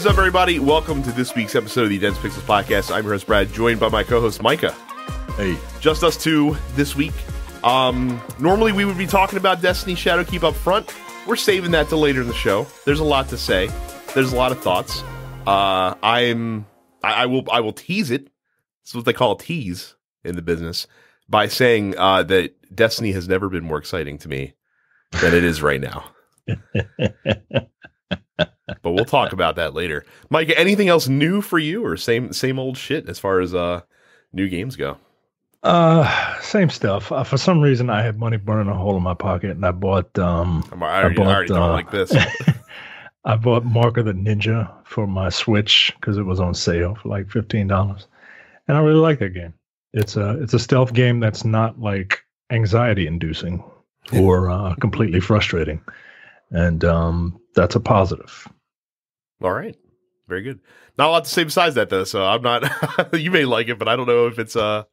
What's up, everybody? Welcome to this week's episode of the Dense Pixels Podcast. I'm your host, Brad, joined by my co-host, Micah. Hey, Just us two this week. Um, normally we would be talking about Destiny Shadowkeep up front. We're saving that to later in the show. There's a lot to say. There's a lot of thoughts. Uh, I'm I, I will I will tease it. Is what they call a tease in the business by saying uh, that Destiny has never been more exciting to me than it is right now. but we'll talk about that later. Mike, anything else new for you or same same old shit as far as uh new games go? uh, same stuff. Uh, for some reason, I had money burning a hole in my pocket, and I bought um, I'm, already, I bought, already uh, like this. I bought Mark of the Ninja for my Switch because it was on sale for like fifteen dollars, and I really like that game. It's a it's a stealth game that's not like anxiety inducing or uh, completely frustrating, and um, that's a positive. All right. Very good. Not a lot to say besides that though, so I'm not you may like it, but I don't know if it's uh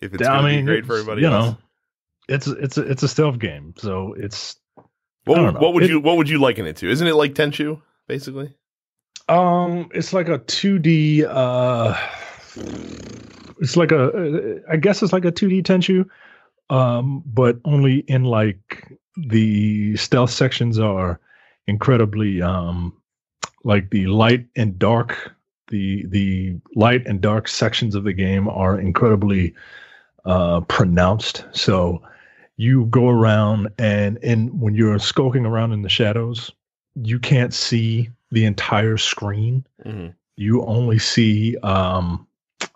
if it's I gonna be mean, great for everybody you else. know, it's it's a, it's a stealth game, so it's what, would- what would It- you what would you liken it to? Isn't it like Tenchu, basically? Um, it's like a 2D. Uh, it's like a. uh, guess it's like a 2D Tenchu, um, but only in like the stealth sections are incredibly um, like the light and dark. The the light and dark sections of the game are incredibly uh, pronounced. So you go around and and when you're skulking around in the shadows, you can't see the entire screen. Mhm. You only see um,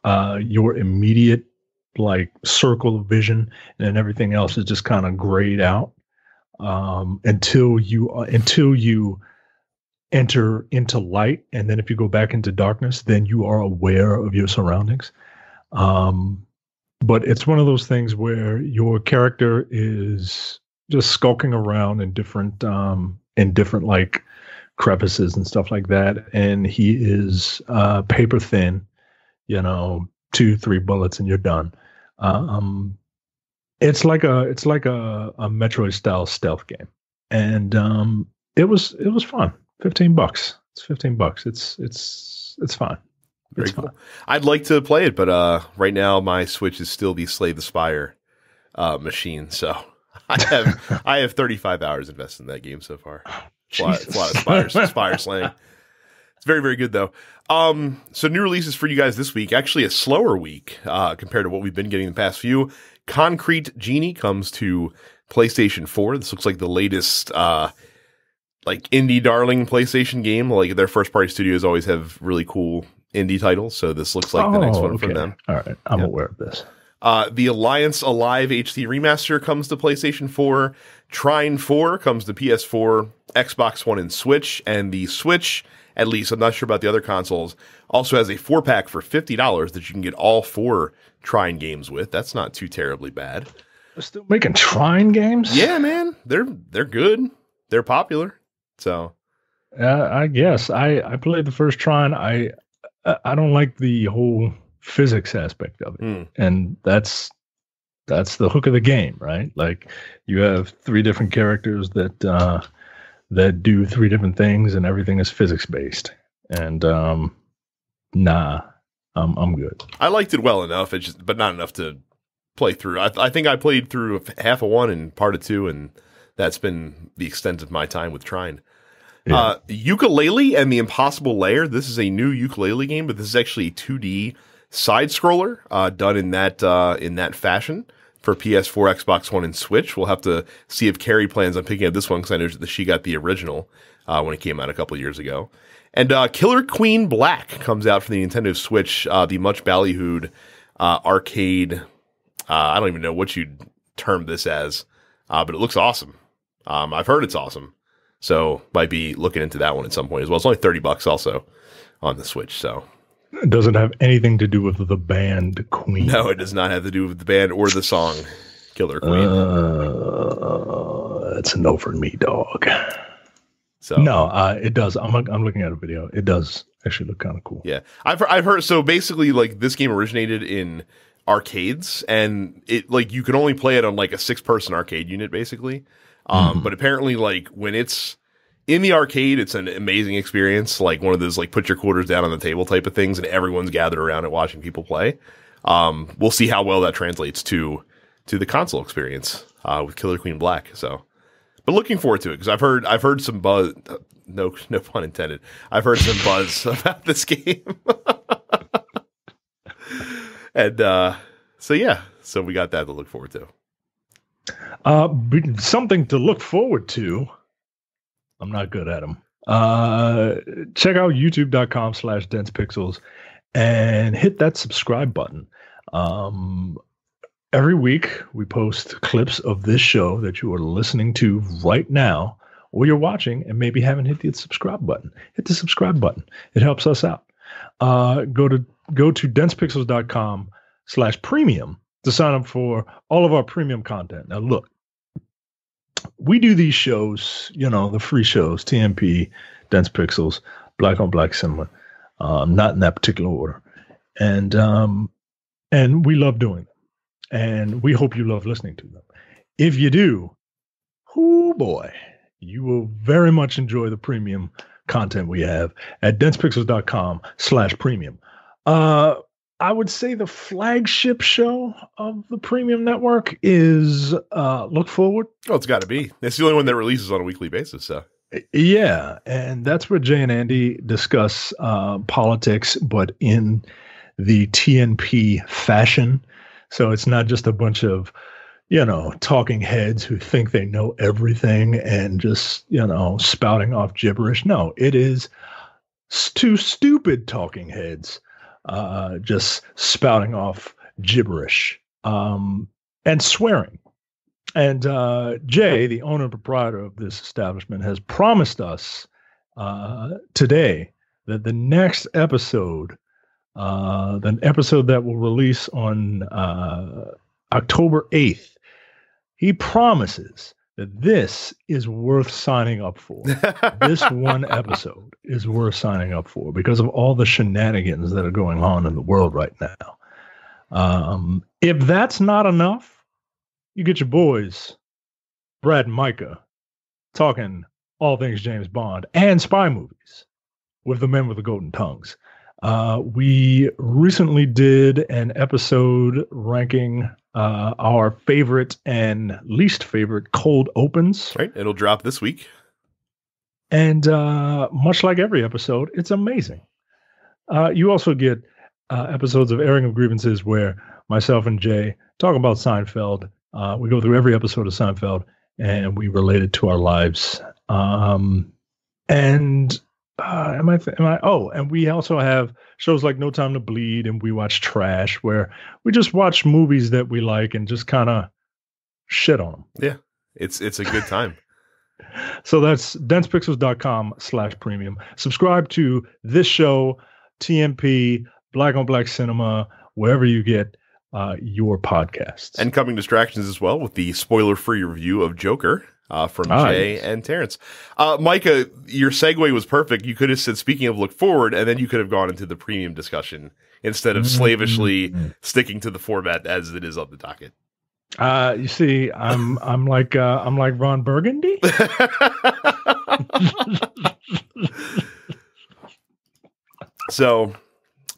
uh, your immediate like circle of vision, and then everything else is just kind of grayed out um, until you uh, until you enter into light, and then if you go back into darkness, then you are aware of your surroundings. Um, but it's one of those things where your character is just skulking around in different um, in different like crevices and stuff like that, and he is uh, paper thin. You know, two three bullets and you're done. Um, it's like a it's like a, a Metroid style stealth game, and um, it was it was fun. Fifteen bucks. It's fifteen bucks. It's it's it's fine. Very It's cool. fine. I'd like to play it, but uh right now my Switch is still the Slay the Spire uh machine, so I have I have 35 hours invested in that game so far. It's a lot, it's a lot of spire, spire slaying. It's very, very good though. Um, so new releases for you guys this week. Actually, a slower week uh, compared to what we've been getting the past few. Concrete Genie comes to PlayStation 4. This looks like the latest, uh, like indie darling PlayStation game. Like their first party studios always have really cool indie titles. So this looks like the next Oh, one from them. All right, I'm Yeah. aware of this. Uh, the Alliance Alive HD remaster comes to PlayStation 4. Trine 4 comes to PS4, Xbox One, and Switch. And the Switch, at least, I'm not sure about the other consoles, also has a four pack for $50 that you can get all four Trine games with. That's not too terribly bad. They're still making Trine games. Yeah, man. They're they're good. They're popular. So Uh, I guess I I played the first Trine. I I- I don't like the whole physics aspect of it, mm, and that's that's the hook of the game, right? Like you have three different characters that uh, that do three different things, and everything is physics based. And um, nah, I'm I'm good. I liked it well enough, it's just, but not enough to play through. I, I think I played through half of one and part of two, and that's been the extent of my time with Trine. Yeah. Uh, Yooka-Laylee and the Impossible Lair. This is a new Yooka-Laylee game, but this is actually a 2D side scroller uh, done in that uh, in that fashion for PS4, Xbox One, and Switch. We'll have to see if Carrie plans on picking up this one because I know that she got the original uh, when it came out a couple years ago. And uh, Killer Queen Black comes out for the Nintendo Switch, uh, the much ballyhooed uh, arcade. Uh, I don't even know what you'd term this as, uh, but it looks awesome. Um, I've heard it's awesome. So might be looking into that one at some point as well. It's only 30 bucks also on the Switch. So It doesn't have anything to do with the band Queen. no, it does not have to do with the band or the song Killer Queen. Uh, that's a no for me, dog. so No, uh, it does. I'm I'm looking at a video. It does actually look kind of cool. Yeah, I've I've heard. So basically, like this game originated in arcades, and it like you can only play it on like a six person arcade unit, basically. Um, Mhm. but apparently, like when it's in the arcade, it's an amazing experience. Like one of those like put your quarters down on the table type of things, and everyone's gathered around it watching people play. Um, we'll see how well that translates to to the console experience uh, with Killer Queen Black. So, but looking forward to it because I've heard I've heard some buzz. No, no pun intended. I've heard some buzz about this game, and uh, so yeah, so we got that to look forward to. Uh, something to look forward to. I'm not good at them. Uh, check out youtube.com slash dense pixels and hit that subscribe button. Um, every week we post clips of this show that you are listening to right now or you're watching and maybe haven't hit the subscribe button. Hit the subscribe button. It helps us out. Uh, go to go to densepixels.com slash premium to sign up for all of our premium content. Now, look, we do these shows, you know, the free shows, TNP, Dense Pixels, Black on Black Cinema, um, not in that particular order, and um, and we love doing them, and we hope you love listening to them. If you do, oh boy, you will very much enjoy the premium content we have at densepixels.com slash premium. Uh, I would say the flagship show of the premium network is uh, Look Forward. Oh, it's got to be. It's the only one that releases on a weekly basis. So. Yeah, and that's where Jay and Andy discuss uh, politics, but in the TNP fashion. So it's not just a bunch of, you know, talking heads who think they know everything and just, you know, spouting off gibberish. No, it is two stupid talking heads uh, just spouting off gibberish um, and swearing. And uh, Jay, the owner and proprietor of this establishment, has promised us uh, today that the next episode, uh, the episode that will release on uh, October 8th, he promises that this is worth signing up for. this one episode is worth signing up for because of all the shenanigans that are going on in the world right now. Um, if that's not enough, you get your boys, Brad and Micah, talking all things James Bond and spy movies with the men with the golden tongues. Uh, we recently did an episode ranking uh, our favorite and least favorite cold opens. Right. It'll drop this week. And uh, much like every episode, it's amazing. Uh, you also get uh, episodes of Airing of Grievances where myself and Jay talk about Seinfeld. Uh, we go through every episode of Seinfeld and we relate it to our lives. Um, and uh, am I, th- am I, oh, and we also have shows like No Time to Bleed and We Watch Trash where we just watch movies that we like and just kind of shit on them. Yeah. It's, it's a good time. so that's densepixels.com slash premium. Subscribe to this show, TNP, Black on Black Cinema, wherever you get uh, your podcasts. And coming distractions as well with the spoiler free review of Joker uh, from ah, Jay and Terrence. Uh, Micah, your segue was perfect. You could have said, speaking of look forward, and then you could have gone into the premium discussion instead of slavishly mm-hmm. sticking to the format as it is on the docket. Uh, you see, I'm I'm like uh, I'm like Ron Burgundy. so,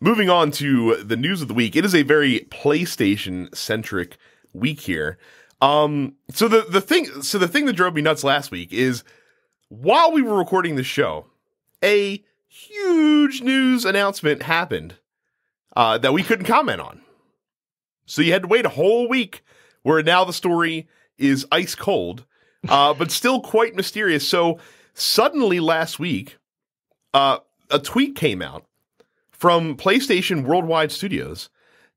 moving on to the news of the week, it is a very PlayStation centric week here. Um, so the the thing, so the thing that drove me nuts last week is while we were recording the show, a huge news announcement happened uh, that we couldn't comment on. So you had to wait a whole week, where now the story is ice cold, uh, but still quite mysterious. So suddenly last week, uh, a tweet came out from PlayStation Worldwide Studios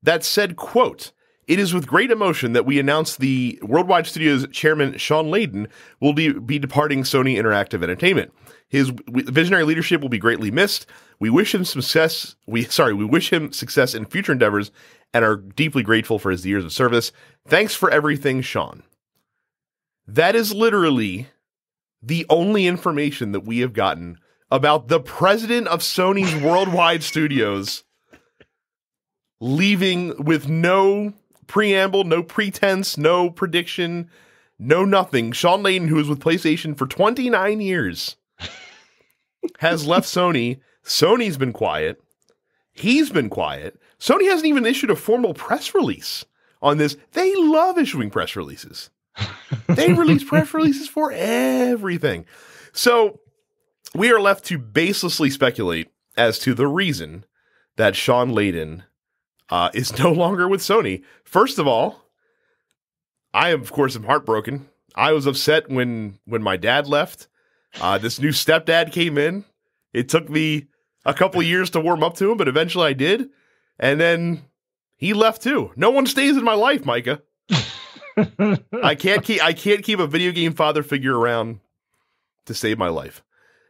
that said, "quote." It is with great emotion that we announce the Worldwide Studios chairman, Shawn Layden, will be, be departing Sony Interactive Entertainment. His visionary leadership will be greatly missed. We wish him success. We sorry, we wish him success in future endeavors and are deeply grateful for his years of service. Thanks for everything, Shawn. That is literally the only information that we have gotten about the president of Sony's Worldwide Studios leaving with no preamble, no pretense, no prediction, no nothing. Shawn Layden, who was with PlayStation for 29 years, has left Sony. Sony's been quiet. He's been quiet. Sony hasn't even issued a formal press release on this. They love issuing press releases. they release press releases for everything. So we are left to baselessly speculate as to the reason that Shawn Layden uh, is no longer with Sony. First of all, I of course am heartbroken. I was upset when when my dad left. Uh, this new stepdad came in. It took me a couple years to warm up to him, but eventually I did. And then he left too. No one stays in my life, Micah. I can't keep I can't keep a video game father figure around to save my life.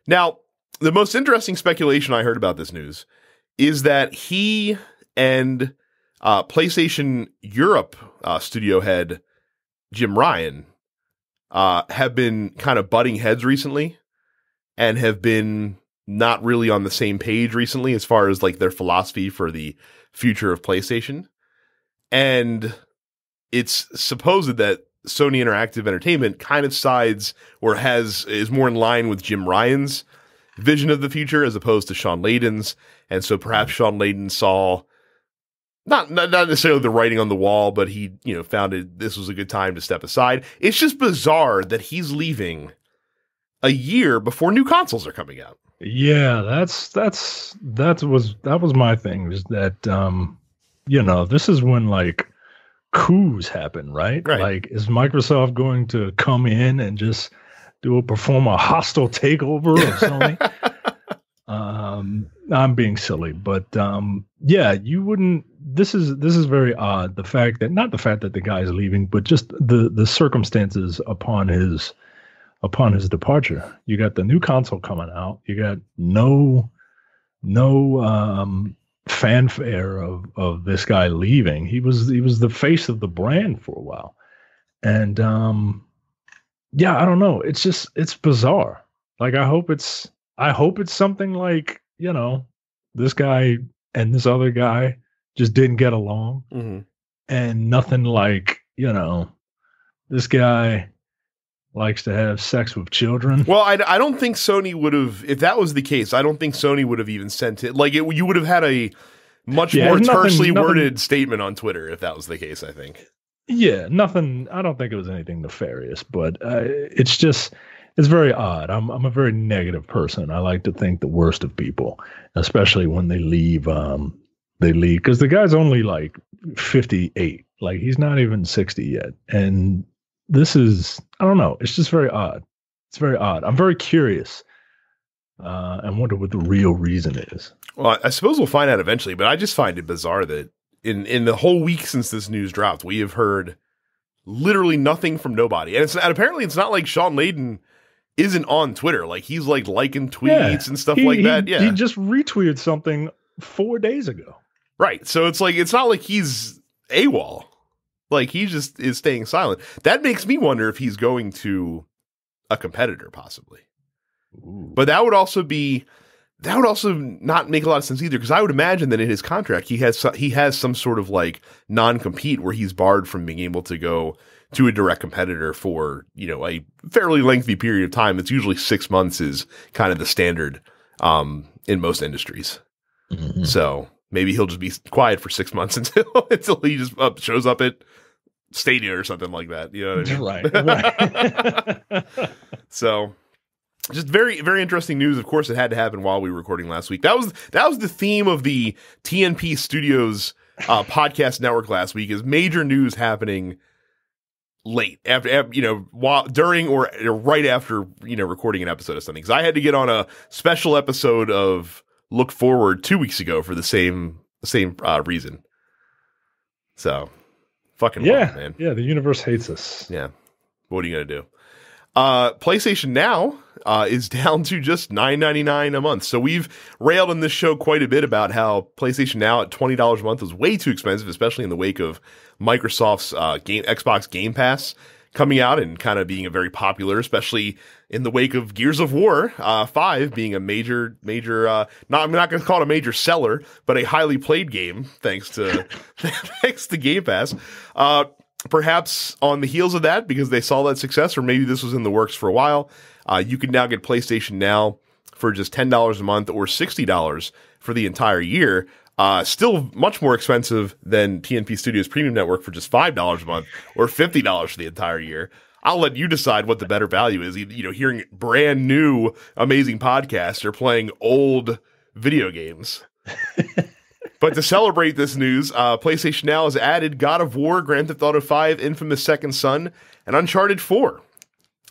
Now, the most interesting speculation I heard about this news is that he and uh, PlayStation Europe uh, studio head Jim Ryan uh, have been kind of butting heads recently and have been not really on the same page recently as far as like their philosophy for the future of PlayStation. And it's supposed that Sony Interactive Entertainment kind of sides or has is more in line with Jim Ryan's vision of the future as opposed to Shawn Layden's. And so perhaps Shawn Layden saw not, not necessarily the writing on the wall, but he you know found it this was a good time to step aside. It's just bizarre that he's leaving a year before new consoles are coming out. Yeah, that's that's that was that was my thing is that um you know, this is when like coups happen, right? Right. Like is Microsoft going to come in and just do a perform a hostile takeover of Sony? um I'm being silly, but um yeah, you wouldn't this is this is very odd the fact that not the fact that the guy is leaving, but just the the circumstances upon his upon his departure. You got the new console coming out. You got no no um, fanfare of of this guy leaving. He was he was the face of the brand for a while, and um, yeah, I don't know. It's just it's bizarre. Like I hope it's I hope it's something like you know this guy and this other guy just didn't get along, Mm-hmm. and nothing like you know this guy likes to have sex with children. Well, I, I don't think Sony would have, if that was the case, I don't think Sony would have even sent it. Like, it, you would have had a much Yeah, more nothing- tersely nothing- worded statement on Twitter if that was the case, I think. Yeah, nothing. I don't think it was anything nefarious, but uh, it's just it's very odd. I'm I'm a very negative person. I like to think the worst of people, especially when they leave. Um, they leave because the guy's only like 58. Like he's not even 60 yet, and this is I don't know. It's just very odd. It's very odd. I'm very curious. Uh, and wonder what the real reason is. Well, I suppose we'll find out eventually, but I just find it bizarre that in, in the whole week since this news dropped, we have heard literally nothing from nobody. And it's and apparently it's not like Shawn Layden isn't on Twitter. Like he's like liking tweets Yeah. and stuff He- like he- that. Yeah. he just retweeted something four days ago. Right. So it's like it's not like he's AWOL. Like he just is staying silent. That makes me wonder if he's going to a competitor possibly. But that would also be that would also not make a lot of sense either because I would imagine that in his contract he has he has some sort of like non-compete where he's barred from being able to go to a direct competitor for, you know, a fairly lengthy period of time. It's usually 6 months is kind of the standard um in most industries. Mhm. So maybe he'll just be quiet for six months until until he just uh, shows up at Stadia or something like that. You know I mean? right, right. So just very very interesting news. Of course, it had to happen while we were recording last week. That was that was the theme of the TNP Studios uh, podcast network last week. Is major news happening late after, after you know while during or, or right after you know recording an episode of something. Because I had to get on a special episode of Look Forward two weeks ago for the same same uh, reason. So fucking yeah, wild, man. yeah. The universe hates us. Yeah. What are you gonna do? Uh, PlayStation Now uh, is down to just nine ninety nine a month. So we've railed on this show quite a bit about how PlayStation Now at twenty dollars a month is way too expensive, especially in the wake of Microsoft's uh, game Xbox Game Pass coming out and kind of being a very popular, especially in the wake of Gears of War uh, Five being a major, major. Uh, not I'm not going to call it a major seller, but a highly played game thanks to thanks to Game Pass. Uh, perhaps on the heels of that, because they saw that success, or maybe this was in the works for a while, uh, you can now get PlayStation Now for for just ten dollars a month or sixty dollars for the entire year. Uh, still much more expensive than TNP Studios Premium Network for just five dollars a month or fifty dollars for the entire year. I'll let you decide what the better value is. You know, hearing brand new amazing podcasts or playing old video games. but to celebrate this news, uh, PlayStation Now has added God of War, Grand Theft Auto 5, Infamous Second Son, and Uncharted 4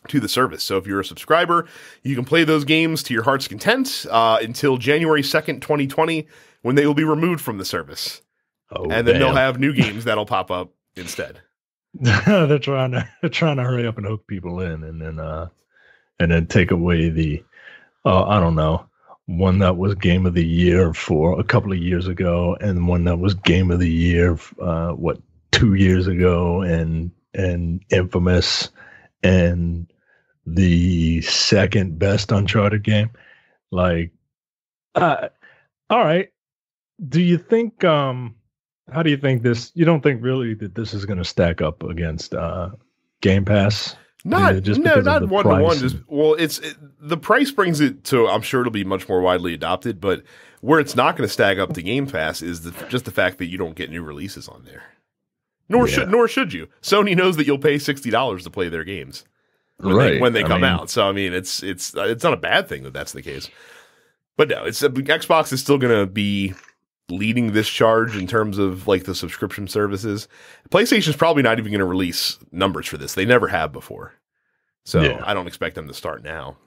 to the service. So if you're a subscriber, you can play those games to your heart's content uh, until January 2nd, 2020, when they will be removed from the service. Oh, and then they'll have new games that'll pop up instead. they're trying to they're trying to hurry up and hook people in and then uh and then take away the uh I don't know one that was game of the year for a couple of years ago and one that was game of the year uh what two years ago and and infamous and the second best uncharted game like uh all right do you think um how do you think this? You don't think really that this is going to stack up against uh, Game Pass? Not Yeah, just no, not one to one. Just well, it's it, the price brings it to. I'm sure it'll be much more widely adopted, but where it's not going to stack up to Game Pass is the, just the fact that you don't get new releases on there. Nor Yeah. should nor should you. Sony knows that you'll pay sixty dollars to play their games when they, when they I come mean, out. So I mean, it's it's it's not a bad thing that that's the case. But no, it's uh, Xbox is still going to be leading this charge in terms of like the subscription services. PlayStation's probably not even going to release numbers for this. They never have before. So Yeah. I don't expect them to start now.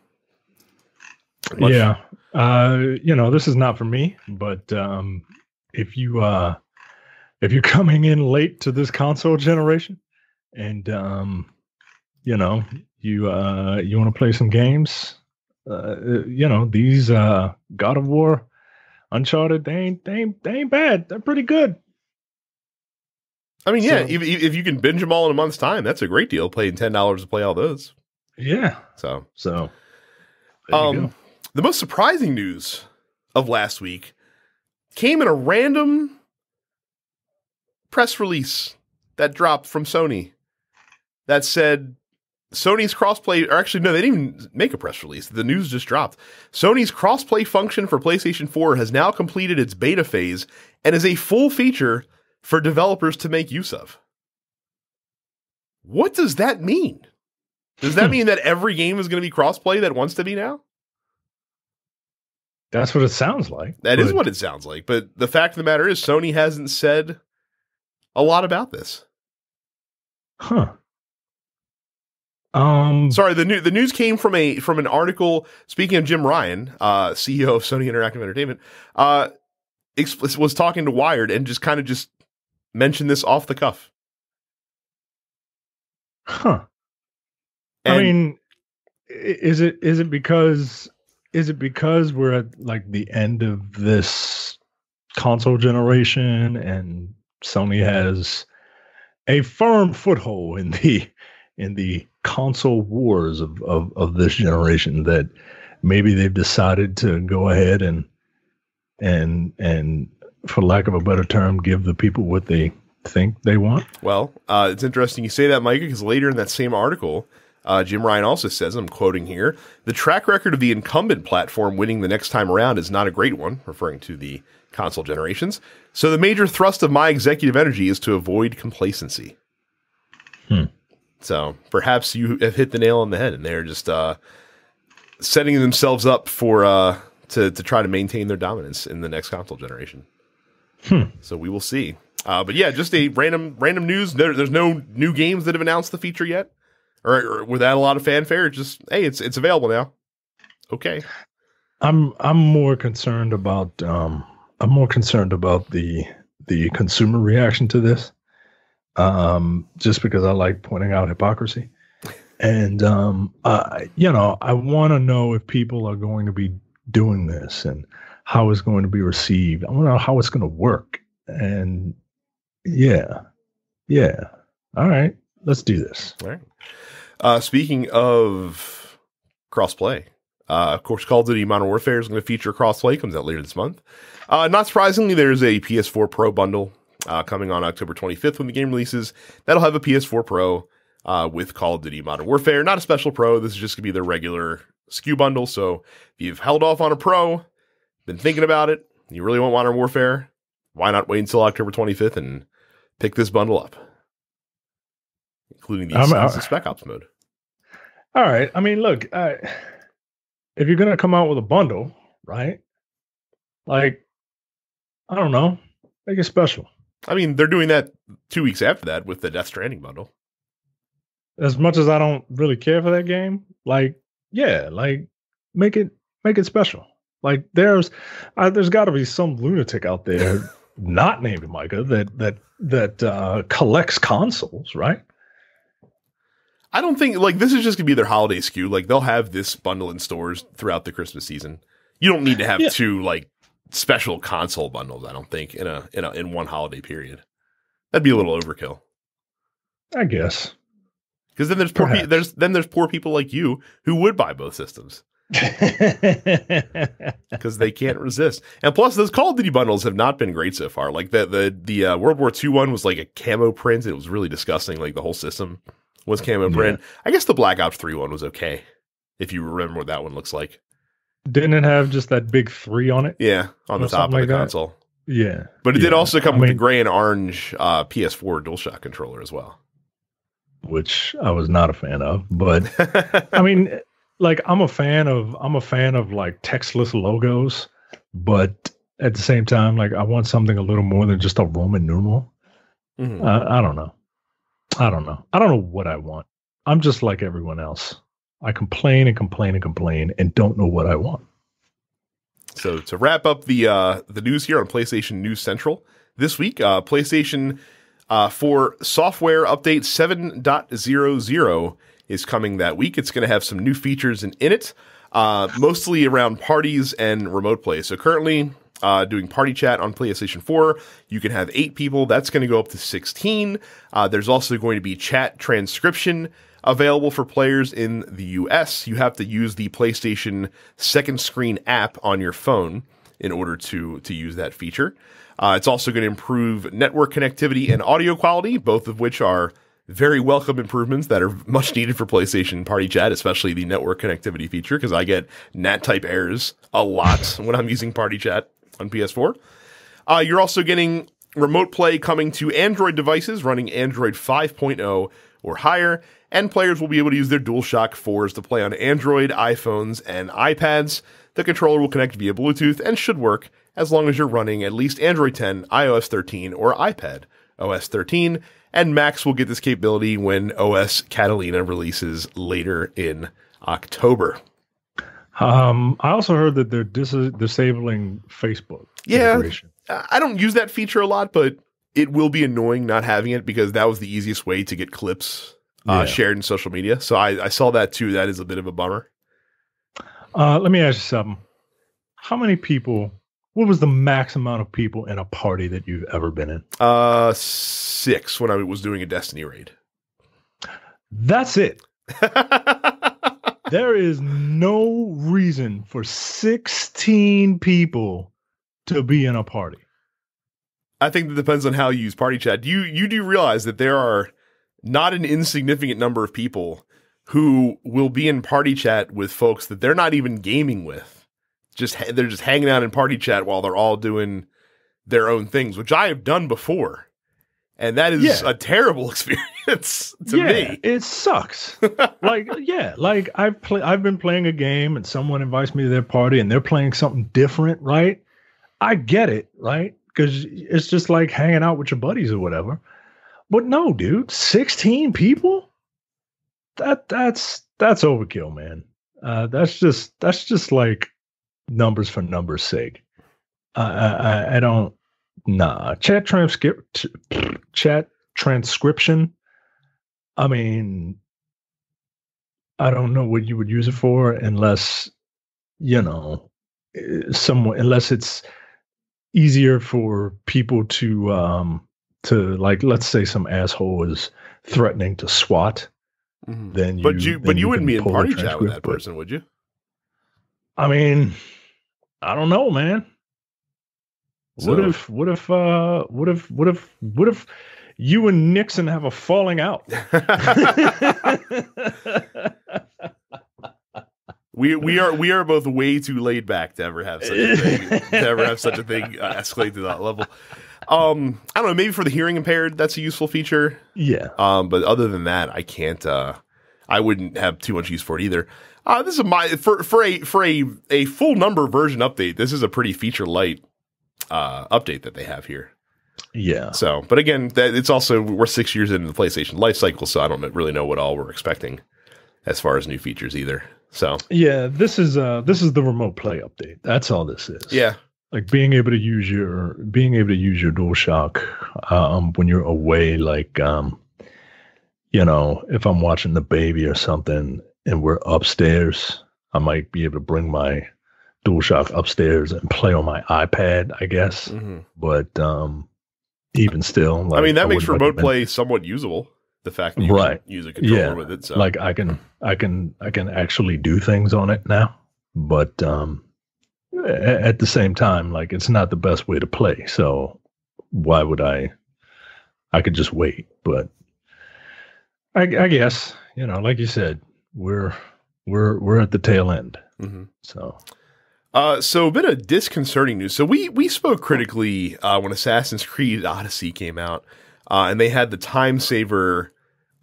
Much- Yeah, uh, you know, this is not for me. But um, if you uh, if you're coming in late to this console generation, and um, you know you uh, you want to play some games, uh, you know these uh, God of War, Uncharted, they ain't they ain't, they ain't bad. They're pretty good. I mean, yeah, So- if, if you can binge them all in a month's time, that's a great deal. Paying ten dollars to play all those. Yeah. So So Um, the most surprising news of last week came in a random press release that dropped from Sony that said Sony's crossplay, or actually, no, they didn't even make a press release. The news just dropped. Sony's crossplay function for PlayStation 4 has now completed its beta phase and is a full feature for developers to make use of. What does that mean? Does that hmm. mean that every game is going to be crossplay that wants to be now? That's what it sounds like. That is what it sounds like. But the fact of the matter is, Sony hasn't said a lot about this. Huh. Um. Sorry, the new the news came from a from an article. Speaking of Jim Ryan, uh, CEO of Sony Interactive Entertainment, uh, expl- was talking to Wired and just kind of just mentioned this off the cuff. Huh. And I mean, is it is it because is it because we're at like the end of this console generation and Sony has a firm foothold in the in the console wars of, of, of this generation that maybe they've decided to go ahead and and and for lack of a better term give the people what they think they want Well, uh, it's interesting you say that, Micah, because later in that same article, uh, Jim Ryan also says, I'm quoting here, the track record of the incumbent platform winning the next time around is not a great one, referring to the console generations. So the major thrust of my executive energy is to avoid complacency. Hmm. So perhaps you have hit the nail on the head, and they're just uh, setting themselves up for uh, to to try to maintain their dominance in the next console generation. Hmm. So we will see. Uh, but yeah, just a random random news. There, there's no new games that have announced the feature yet, or, or without a lot of fanfare. It's just hey, it's it's available now. Okay, I'm I'm more concerned about um I'm more concerned about the the consumer reaction to this. Um just because I like pointing out hypocrisy. And um I you know, I want to know if people are going to be doing this and how it's going to be received. I want to know how it's going to work. And yeah. Yeah. All right. Let's do this. all right. Uh, speaking of crossplay, uh, of course, Call of Duty Modern Warfare is going to feature crossplay. Comes out later this month. Uh, not surprisingly, there's a PS4 Pro bundle uh, coming on October 25th when the game releases. That'll have a PS4 Pro uh, with Call of Duty Modern Warfare. Not a special Pro. This is just going to be the regular SKU bundle. So if you've held off on a pro, been thinking about it, you really want Modern Warfare, why not wait until October 25th and pick this bundle up, including the Sons of Spec Ops mode. All right. I mean, look, if you're gonna come out with a bundle, right? Like, I don't know, make it special. I mean, they're doing that two weeks after that with the Death Stranding bundle. As much as I don't really care for that game, like, yeah, like make it make it special. Like, there's uh, there's got to be some lunatic out there not named Micah that that that uh, collects consoles, right? I don't think like this is just gonna be their holiday SKU. Like they'll have this bundle in stores throughout the Christmas season. You don't need to have Yeah. two like special console bundles. I don't think in a in a in one holiday period. That'd be a little overkill. I guess. Because then there's poor pe- there's then there's poor people like you who would buy both systems because they can't resist. And plus, those Call of Duty bundles have not been great so far. Like the the the uh, World War II one was like a camo print. It was really disgusting. Like the whole system was camo print. I guess the Black Ops Three one was okay. If you remember what that one looks like, Didn't it have just that big three on it? yeah, on the top of something the like that. console. Yeah. But it did also come I with the gray and orange uh, PS4 DualShock controller as well. Which I was not a fan of. But I mean, like I'm a fan of I'm a fan of like textless logos, but at the same time, like I want something a little more than just a Roman numeral. Mhm. Uh, I don't know. I don't know. I don't know what I want. I'm just like everyone else. I complain and complain and complain and don't know what I want. So to wrap up the uh, the news here on PlayStation News Central this week, uh, PlayStation uh, for software update 7.00 is coming that week. It's going to have some new features in, in it, uh, mostly around parties and remote play. So currently. Uh, doing party chat on PlayStation 4. You can have eight people. That's going to go up to 16. Uh, there's also going to be chat transcription available for players in the US. You have to use the PlayStation second screen app on your phone in order to to use that feature. Uh, it's also going to improve network connectivity and audio quality, both of which are very welcome improvements that are much needed for PlayStation Party Chat, especially the network connectivity feature, because I get NAT type errors a lot when I'm using Party Chat on PS4. Uh, you're also getting remote play coming to Android devices running Android 5.0 or higher, and players will be able to use their DualShock 4s to play on Android, iPhones, and iPads. The controller will connect via Bluetooth and should work as long as you're running at least Android 10, iOS 13, or iPad OS 13. And Macs will get this capability when OS Catalina releases later in October. Um, I also heard that they're dis- disabling Facebook Yeah. I don't use that feature a lot, but it will be annoying not having it because that was the easiest way to get clips uh, Yeah. shared in social media. So I, I saw that too. That is a bit of a bummer. Uh, let me ask you something. How many people? What was the max amount of people in a party that you've ever been in? Uh, six when I was doing a Destiny raid. That's it. There is no reason for 16 people to be in a party. I think that depends on how you use party chat. You you do realize that there are not an insignificant number of people who will be in party chat with folks that they're not even gaming with. Just they're just hanging out in party chat while they're all doing their own things, which I have done before, and that is Yeah. a terrible experience to yeah, me. it sucks. like, yeah, like I've play, I've been playing a game and someone invites me to their party and they're playing something different, right? I get it, right? Because it's just like hanging out with your buddies or whatever. But no, dude, 16 people? That that's that's overkill, man. Uh, that's just that's just like numbers for numbers' sake. I I, don't nah. Chat transcript chat transcription. I mean, I don't know what you would use it for unless, you know, eh, someone unless it's easier for people to um to like let's say some asshole is threatening to SWAT, Mhm. then you But you but then you wouldn't be in party chat with that but- person, would you? I mean, I don't know, man. what if what if uh what if what if what if you and Nixon have a falling out? We we are we are both way too laid back to ever have such a thing to ever have such a thing uh, escalate to that level. Um, I don't know. Maybe for the hearing impaired, that's a useful feature. Yeah. Um, but other than that, I can't. Uh, I wouldn't have too much use for it either. Uh, this is my for for a for a a full number version update. This is a pretty feature light uh, update that they have here. Yeah. So, but again, that it's also we're six years into the PlayStation life cycle, so I don't really know what all we're expecting as far as new features either. So, Yeah, this is uh this is the remote play update. That's all this is. yeah, Like being able to use your being able to use your DualShock um when you're away like um you know, if I'm watching the baby or something and we're upstairs, I might be able to bring my DualShock upstairs and play on my iPad, I guess. hmm But um even still, I mean that makes remote recommend- play somewhat usable. The fact that you Right. can use a controller Yeah. with it, so like I can I can I can actually do things on it now. But um at the same time, like it's not the best way to play. So why would I I could just wait. But I, I guess, you know, like you said, we're we're we're at the tail end. Mhm. So Uh, so a bit of disconcerting news. So we we spoke critically uh, when Assassin's Creed Odyssey came out, uh, and they had the time saver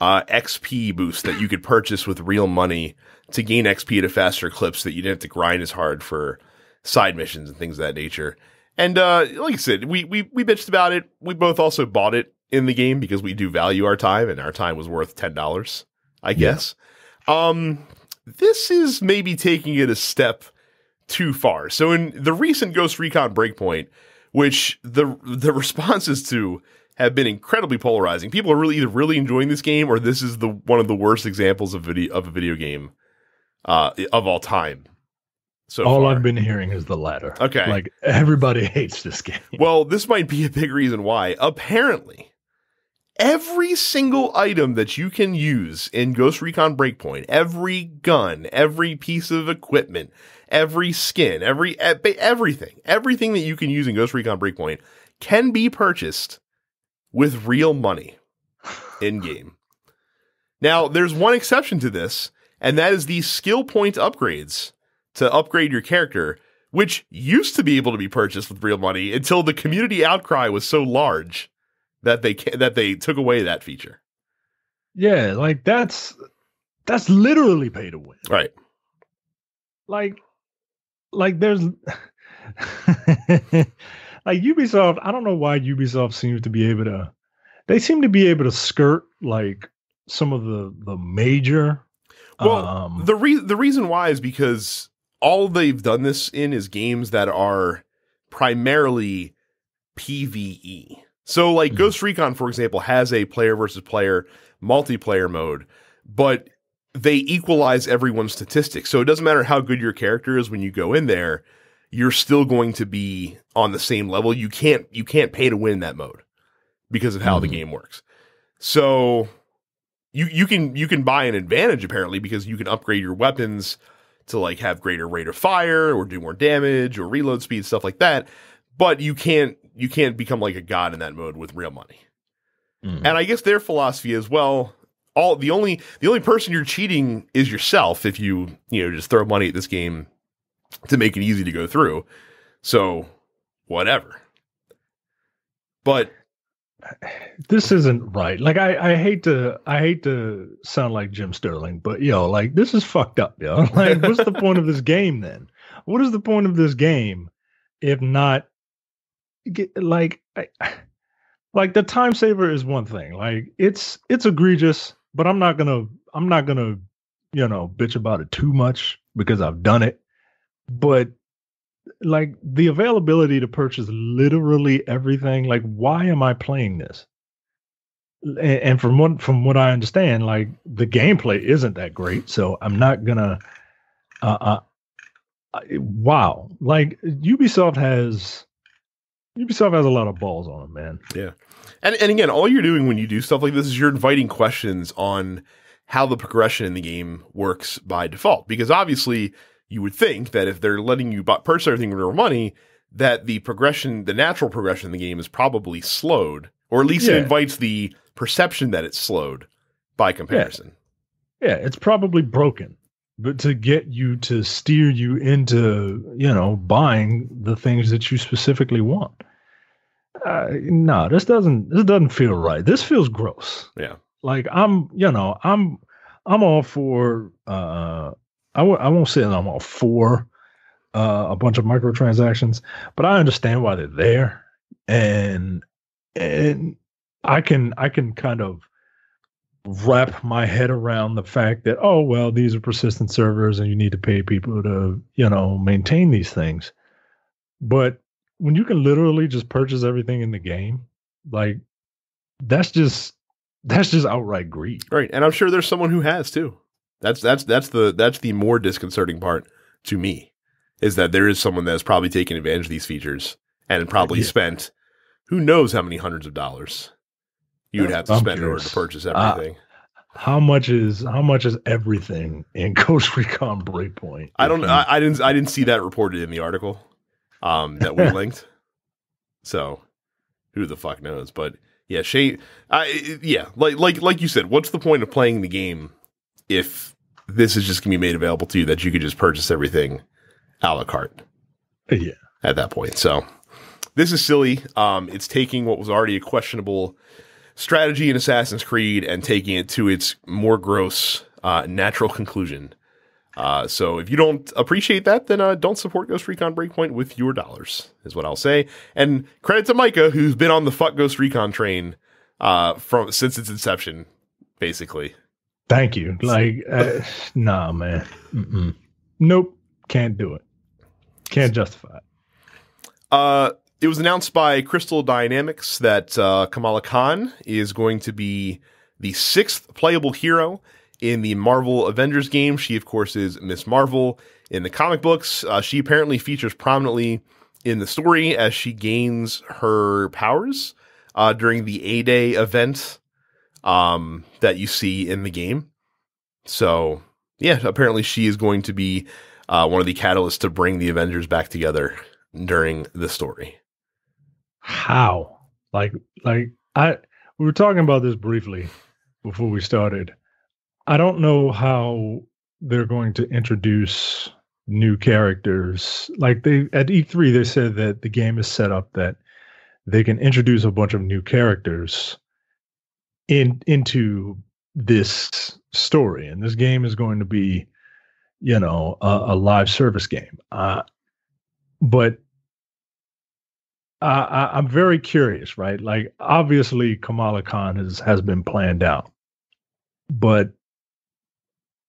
uh, XP boost that you could purchase with real money to gain XP at a faster clip, so that you didn't have to grind as hard for side missions and things of that nature. And uh, like I said, we we we bitched about it. We both also bought it in the game because we do value our time, and our time was worth ten dollars, I Yeah. guess. Um, this is maybe taking it a step too far. So in the recent Ghost Recon Breakpoint, which the the responses to have been incredibly polarizing. People are really either really enjoying this game or this is the one of the worst examples of video of a video game uh, of all time. So all far. I've been hearing is the latter. Okay. Like everybody hates this game. Well, this might be a big reason why. Apparently, every single item that you can use in Ghost Recon Breakpoint, every gun, every piece of equipment, every skin, every everything, everything that you can use in Ghost Recon Breakpoint can be purchased with real money in game. Now, there's one exception to this, and that is the skill point upgrades to upgrade your character, which used to be able to be purchased with real money until the community outcry was so large that they that they took away that feature. Yeah, like that's that's literally pay to win. Right. Like like there's like Ubisoft, I don't know why Ubisoft seems to be able to they seem to be able to skirt like some of the the major Well, um The re- the reason why is because all they've done this in is games that are primarily PVE. So like Mhm. Ghost Recon for example has a player versus player multiplayer mode, but they equalize everyone's statistics. So it doesn't matter how good your character is when you go in there, you're still going to be on the same level. You can't you can't pay to win that mode because of how the Mhm. game works. So you you can you can buy an advantage apparently because you can upgrade your weapons to like have greater rate of fire or do more damage or reload speed stuff like that. But you can't you can't become like a god in that mode with real money. Mm, and i guess their philosophy is well all the only the only person you're cheating is yourself if you you know just throw money at this game to make it easy to go through. So whatever. But this isn't right. Like I, I hate to I hate to sound like Jim Sterling, but yo, like this is fucked up, yo. Like, what's the point of this game then? What is the point of this game if not get like I, like the time saver is one thing. Like it's it's egregious, but I'm not gonna I'm not gonna you know bitch about it too much because I've done it. But like the availability to purchase literally everything like why am i playing this? And, and from what from what i understand like the gameplay isn't that great so i'm not gonna uh, uh wow. Like ubisoft has ubisoft has a lot of balls on them man. Yeah, And and again, all you're doing when you do stuff like this is you're inviting questions on how the progression in the game works by default. Because obviously, you would think that if they're letting you purchase everything with real money, that the progression, the natural progression in the game is probably slowed, or at least it invites the perception that it's slowed by comparison. yeah it's probably broken but to get you to steer you into you know buying the things that you specifically want. Uh, no, this doesn't this doesn't feel right. This feels gross. Yeah. Like I'm, you know, I'm I'm all for uh I w- I won't say that I'm all for uh, a bunch of microtransactions, but I understand why they're there, and and I can I can kind of wrap my head around the fact that oh well these are persistent servers and you need to pay people to you know maintain these things, but when you can literally just purchase everything in the game, like that's just that's just outright greed. Right. And I'm sure there's someone who has too. That's that's that's the that's the more disconcerting part to me is that there is someone that's probably taken advantage of these features and probably Yeah. spent who knows how many hundreds of dollars you would have to I'm spend in order to curious. purchase Uh, everything. How much is how much is everything in Ghost Recon Breakpoint? I don't know. I, I didn't I didn't see that reported in the article um, that we linked. So who the fuck knows? But yeah, Shay. I yeah, like like like you said, what's the point of playing the game if this is just gonna be made available to you that you could just purchase everything a la carte yeah. at that point? So this is silly. Um, it's taking what was already a questionable strategy in Assassin's Creed and taking it to its more gross, uh, natural conclusion. Uh, so if you don't appreciate that, then uh, don't support Ghost Recon Breakpoint with your dollars, is what I'll say. And credit to Micah, who's been on the fuck Ghost Recon train uh, from since its inception, basically. Thank you. Like, uh, nah, man. Mm-mm. Nope. Can't do it. Can't justify it. Uh, it was announced by Crystal Dynamics that uh, Kamala Khan is going to be the sixth playable hero in the Marvel Avengers game. She, of course, is Miss Marvel in the comic books. Uh, she apparently features prominently in the story as she gains her powers uh, during the A Day event um, that you see in the game. So, yeah, apparently she is going to be uh, one of the catalysts to bring the Avengers back together during the story. How? Like, like I we were talking about this briefly before we started. I don't know how they're going to introduce new characters. Like they at E3 they said that the game is set up that they can introduce a bunch of new characters in into this story. And this game is going to be you know a, a live service game. Uh but I, I, I'm very curious, right? Like, obviously, Kamala Khan has has been planned out, but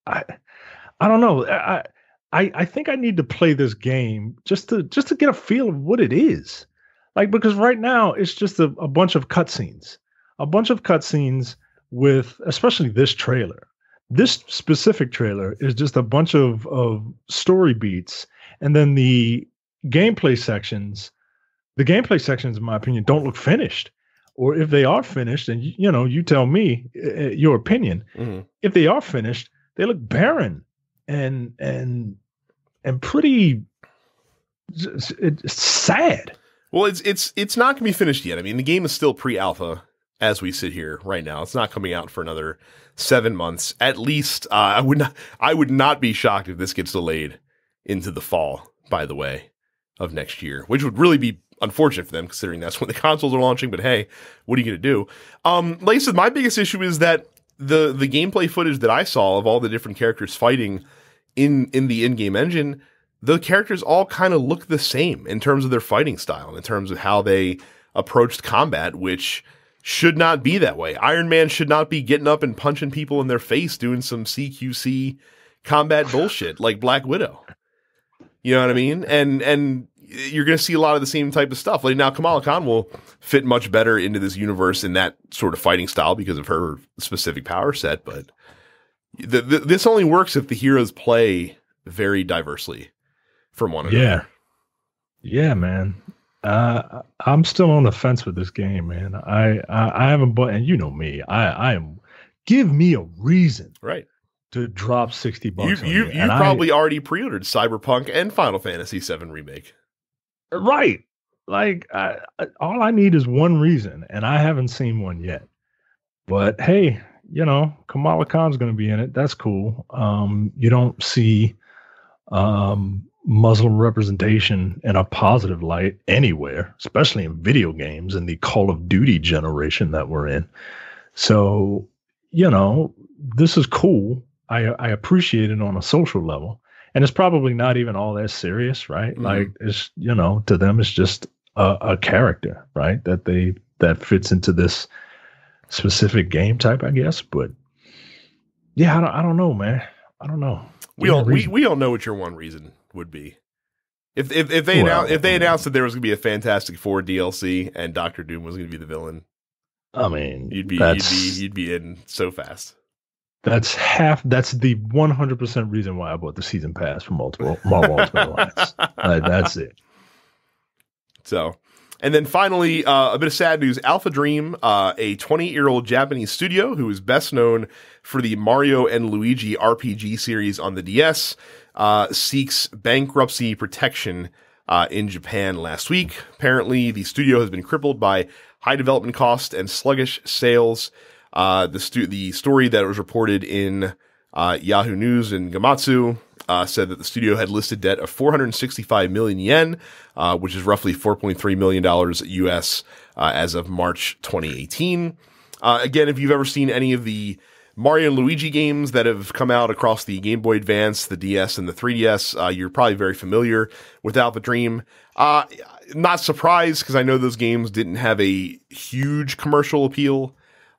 I, I don't know. I, I, I think I need to play this game just to just to get a feel of what it is, like because right now it's just a, a bunch of cutscenes, a bunch of cutscenes with especially this trailer. This specific trailer is just a bunch of of story beats, and then the gameplay sections the gameplay sections, in my opinion, don't look finished. Or if they are finished, and you, know, you tell me uh, your opinion. Mhm. If they are finished, they look barren and and and pretty it's sad. Well, it's it's it's not going to be finished yet. I mean, the game is still pre-alpha as we sit here right now. It's not coming out for another seven months at least. Uh, I would not I would not be shocked if this gets delayed into the fall. By the way, of next year, which would really be unfortunate for them considering that's when the consoles are launching. But hey, what are you going to do? Um, like my biggest issue is that the the gameplay footage that I saw of all the different characters fighting in in the in-game engine the characters all kind of look the same in terms of their fighting style, in terms of how they approached combat, which should not be that way. Iron Man should not be getting up and punching people in their face doing some CQC combat bullshit like Black Widow. You know what I mean? And and you're going to see a lot of the same type of stuff. Like now, Kamala Khan will fit much better into this universe in that sort of fighting style because of her specific power set. But the, the, this only works if the heroes play very diversely from one another. Yeah, yeah, man. Uh, I'm still on the fence with this game, man. I I, I haven't bought, and you know me. I I am. Give me a reason Right. to drop sixty You bucks. on you you And I- probably already pre-ordered Cyberpunk and Final Fantasy VII remake. Right. Like I, I- all I need is one reason, and I haven't seen one yet. But hey, you know, Kamala Khan's going to be in it. That's cool. Um, you don't see um, Muslim representation in a positive light anywhere, especially in video games in the Call of Duty generation that we're in. So, you know, this is cool. I I appreciate it on a social level. And it's probably not even all that serious, right? Mm-hmm. Like it's you know, to them it's just a, a character, right? That they that fits into this specific game type, I guess. But yeah, I don't I don't know, man. I don't know. We all we, we all know what your one reason would be. If if, if they well, announced if they announced that there was gonna be a Fantastic Four DLC and Doctor Doom was gonna be the villain, I mean, you'd be you'd be you'd be in so fast. That's half. That's the one hundred percent reason why I bought the season pass for multiple Marvel Ultimate Alliance. That's it. So, and then finally, uh, a bit of sad news: Alpha Dream, uh, a twenty-year-old Japanese studio who is best known for the Mario and Luigi RPG series on the DS, uh, seeks bankruptcy protection uh, in Japan last week. Apparently, the studio has been crippled by high development costs and sluggish sales. Uh, the stu- the story that was reported in uh, Yahoo News and Gematsu said that the studio had listed debt of 465 million yen, uh, which is roughly 4.3 million dollars US uh, as of March 2018. Uh, again, if you've ever seen any of the Mario and Luigi games that have come out across the Game Boy Advance, the DS, and the 3DS, you're probably very familiar with Alpha Dream. not surprised because I know those games didn't have a huge commercial appeal.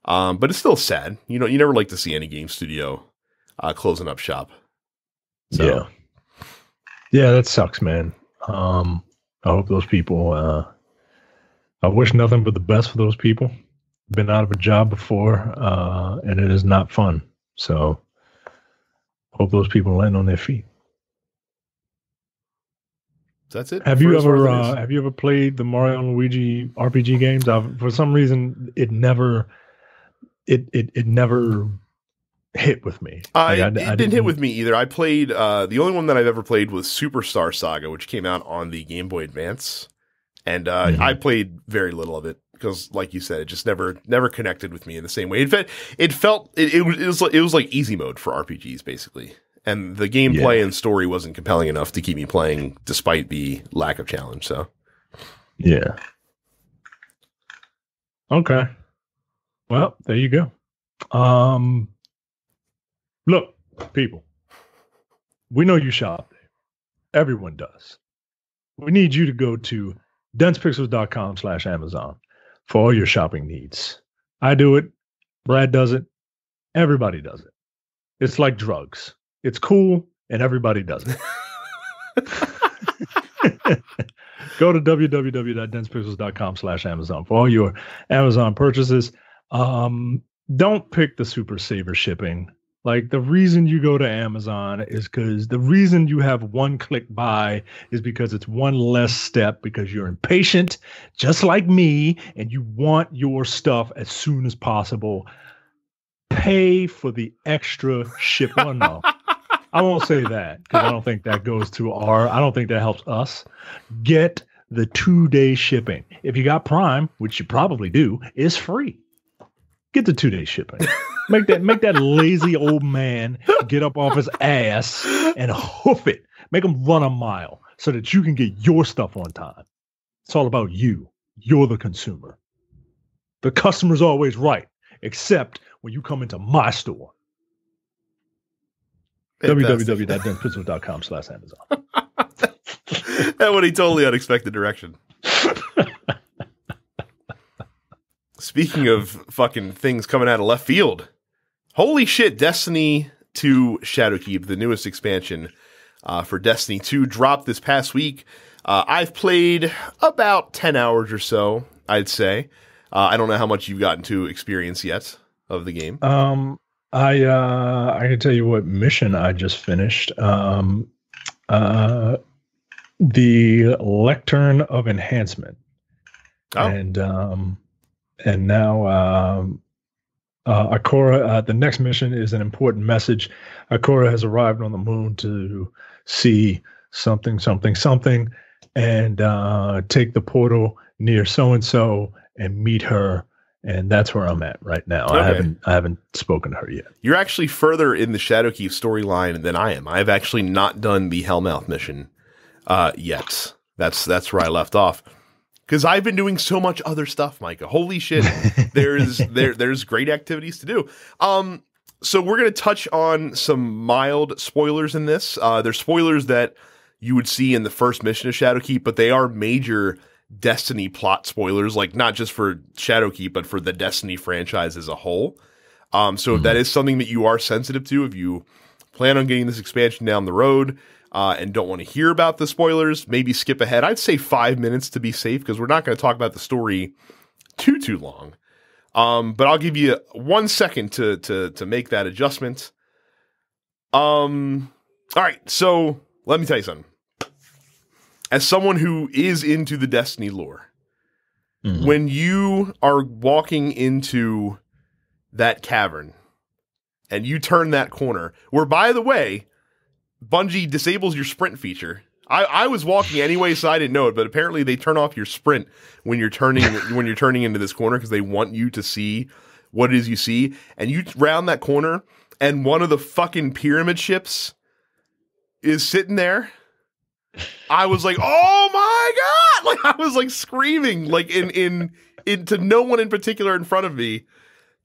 Um, but it's still sad. You know, you never like to see any game studio uh, closing up shop. So. Yeah. Yeah, that sucks, man. Um, I hope those people, uh, I wish nothing but the best for those people. Been out of a job before, uh, and it is not fun. So hope those people land on their feet. That's it. Have you ever uh, have you ever played the Mario and Luigi RPG games? I've, for some reason, it never it it it never hit with me. Like, I, it, I, didn't, didn't hit with me either. I played uh, the only one that I've ever played was Superstar Saga, which came out on the Game Boy Advance, and uh, mm-hmm. I played very little of it because, like you said, it just never never connected with me in the same way. It felt it felt it, it was it was like, it was like easy mode for RPGs basically, and the gameplay yeah. and story wasn't compelling enough to keep me playing despite the lack of challenge. So, yeah. Okay. Well, there you go. Um, look, people, we know you shop. Everyone does. We need you to go to densepixels.com slash Amazon for all your shopping needs. I do it. Brad does it. Everybody does it. It's like drugs. It's cool and everybody does it. go to www.densepixels.com slash Amazon for all your Amazon purchases. Um, don't pick the super saver shipping. Like the reason you go to Amazon is because the reason you have one click buy is because it's one less step because you're impatient, just like me, and you want your stuff as soon as possible. Pay for the extra ship. No, I won't say that because I don't think that goes to our. I don't think that helps us. Get the two day shipping. If you got Prime, which you probably do, is free get the two day shipping. make that make that lazy old man get up off his ass and hoof it. Make him run a mile so that you can get your stuff on time. It's all about you. You're the consumer. The customer's always right, except when you come into my store. www.densepixels.com slash Amazon. that would a totally unexpected direction. Speaking of fucking things coming out of left field, holy shit! Destiny 2 Shadowkeep, the newest expansion uh, for Destiny 2, dropped this past week. Uh, I've played about 10 hours or so, I'd say. Uh, I don't know how much you've gotten to experience yet of the game. Um, I uh, I can tell you what mission I just finished. Um, uh, the Lectern of Enhancement, oh. and um, and now um, uh, Ikora, uh, the next mission is an important message. Ikora has arrived on the moon to see something, something, something, and uh, take the portal near so and so and meet her and that's where I'm at right now. Okay. I haven't I haven't spoken to her yet. You're actually further in the Shadowkeep storyline than I am. I've actually not done the Hellmouth mission uh, yet. That's that's where I left off. Because I've been doing so much other stuff, Micah. Holy shit. there's there there's great activities to do. Um so we're gonna touch on some mild spoilers in this. Uh there's spoilers that you would see in the first mission of Shadowkeep, but they are major Destiny plot spoilers, like not just for Shadowkeep, but for the Destiny franchise as a whole. Um, so if that is something that you are sensitive to, if you plan on getting this expansion down the road uh, and don't want to hear about the spoilers, maybe skip ahead. I'd say five minutes to be safe because we're not going to talk about the story too too long. Um, but I'll give you one second to to to make that adjustment. Um, all right, so let me tell you something. As someone who is into the Destiny lore, Mhm. when you are walking into that cavern and you turn that corner, where by the way, Bungie disables your sprint feature. I, I was walking anyway, so I didn't know it, but apparently they turn off your sprint when you're turning when you're turning into this corner because they want you to see what it is you see. And you round that corner, and one of the fucking pyramid ships is sitting there. I was like, "Oh my god!" Like I was like screaming, like in in into no one in particular in front of me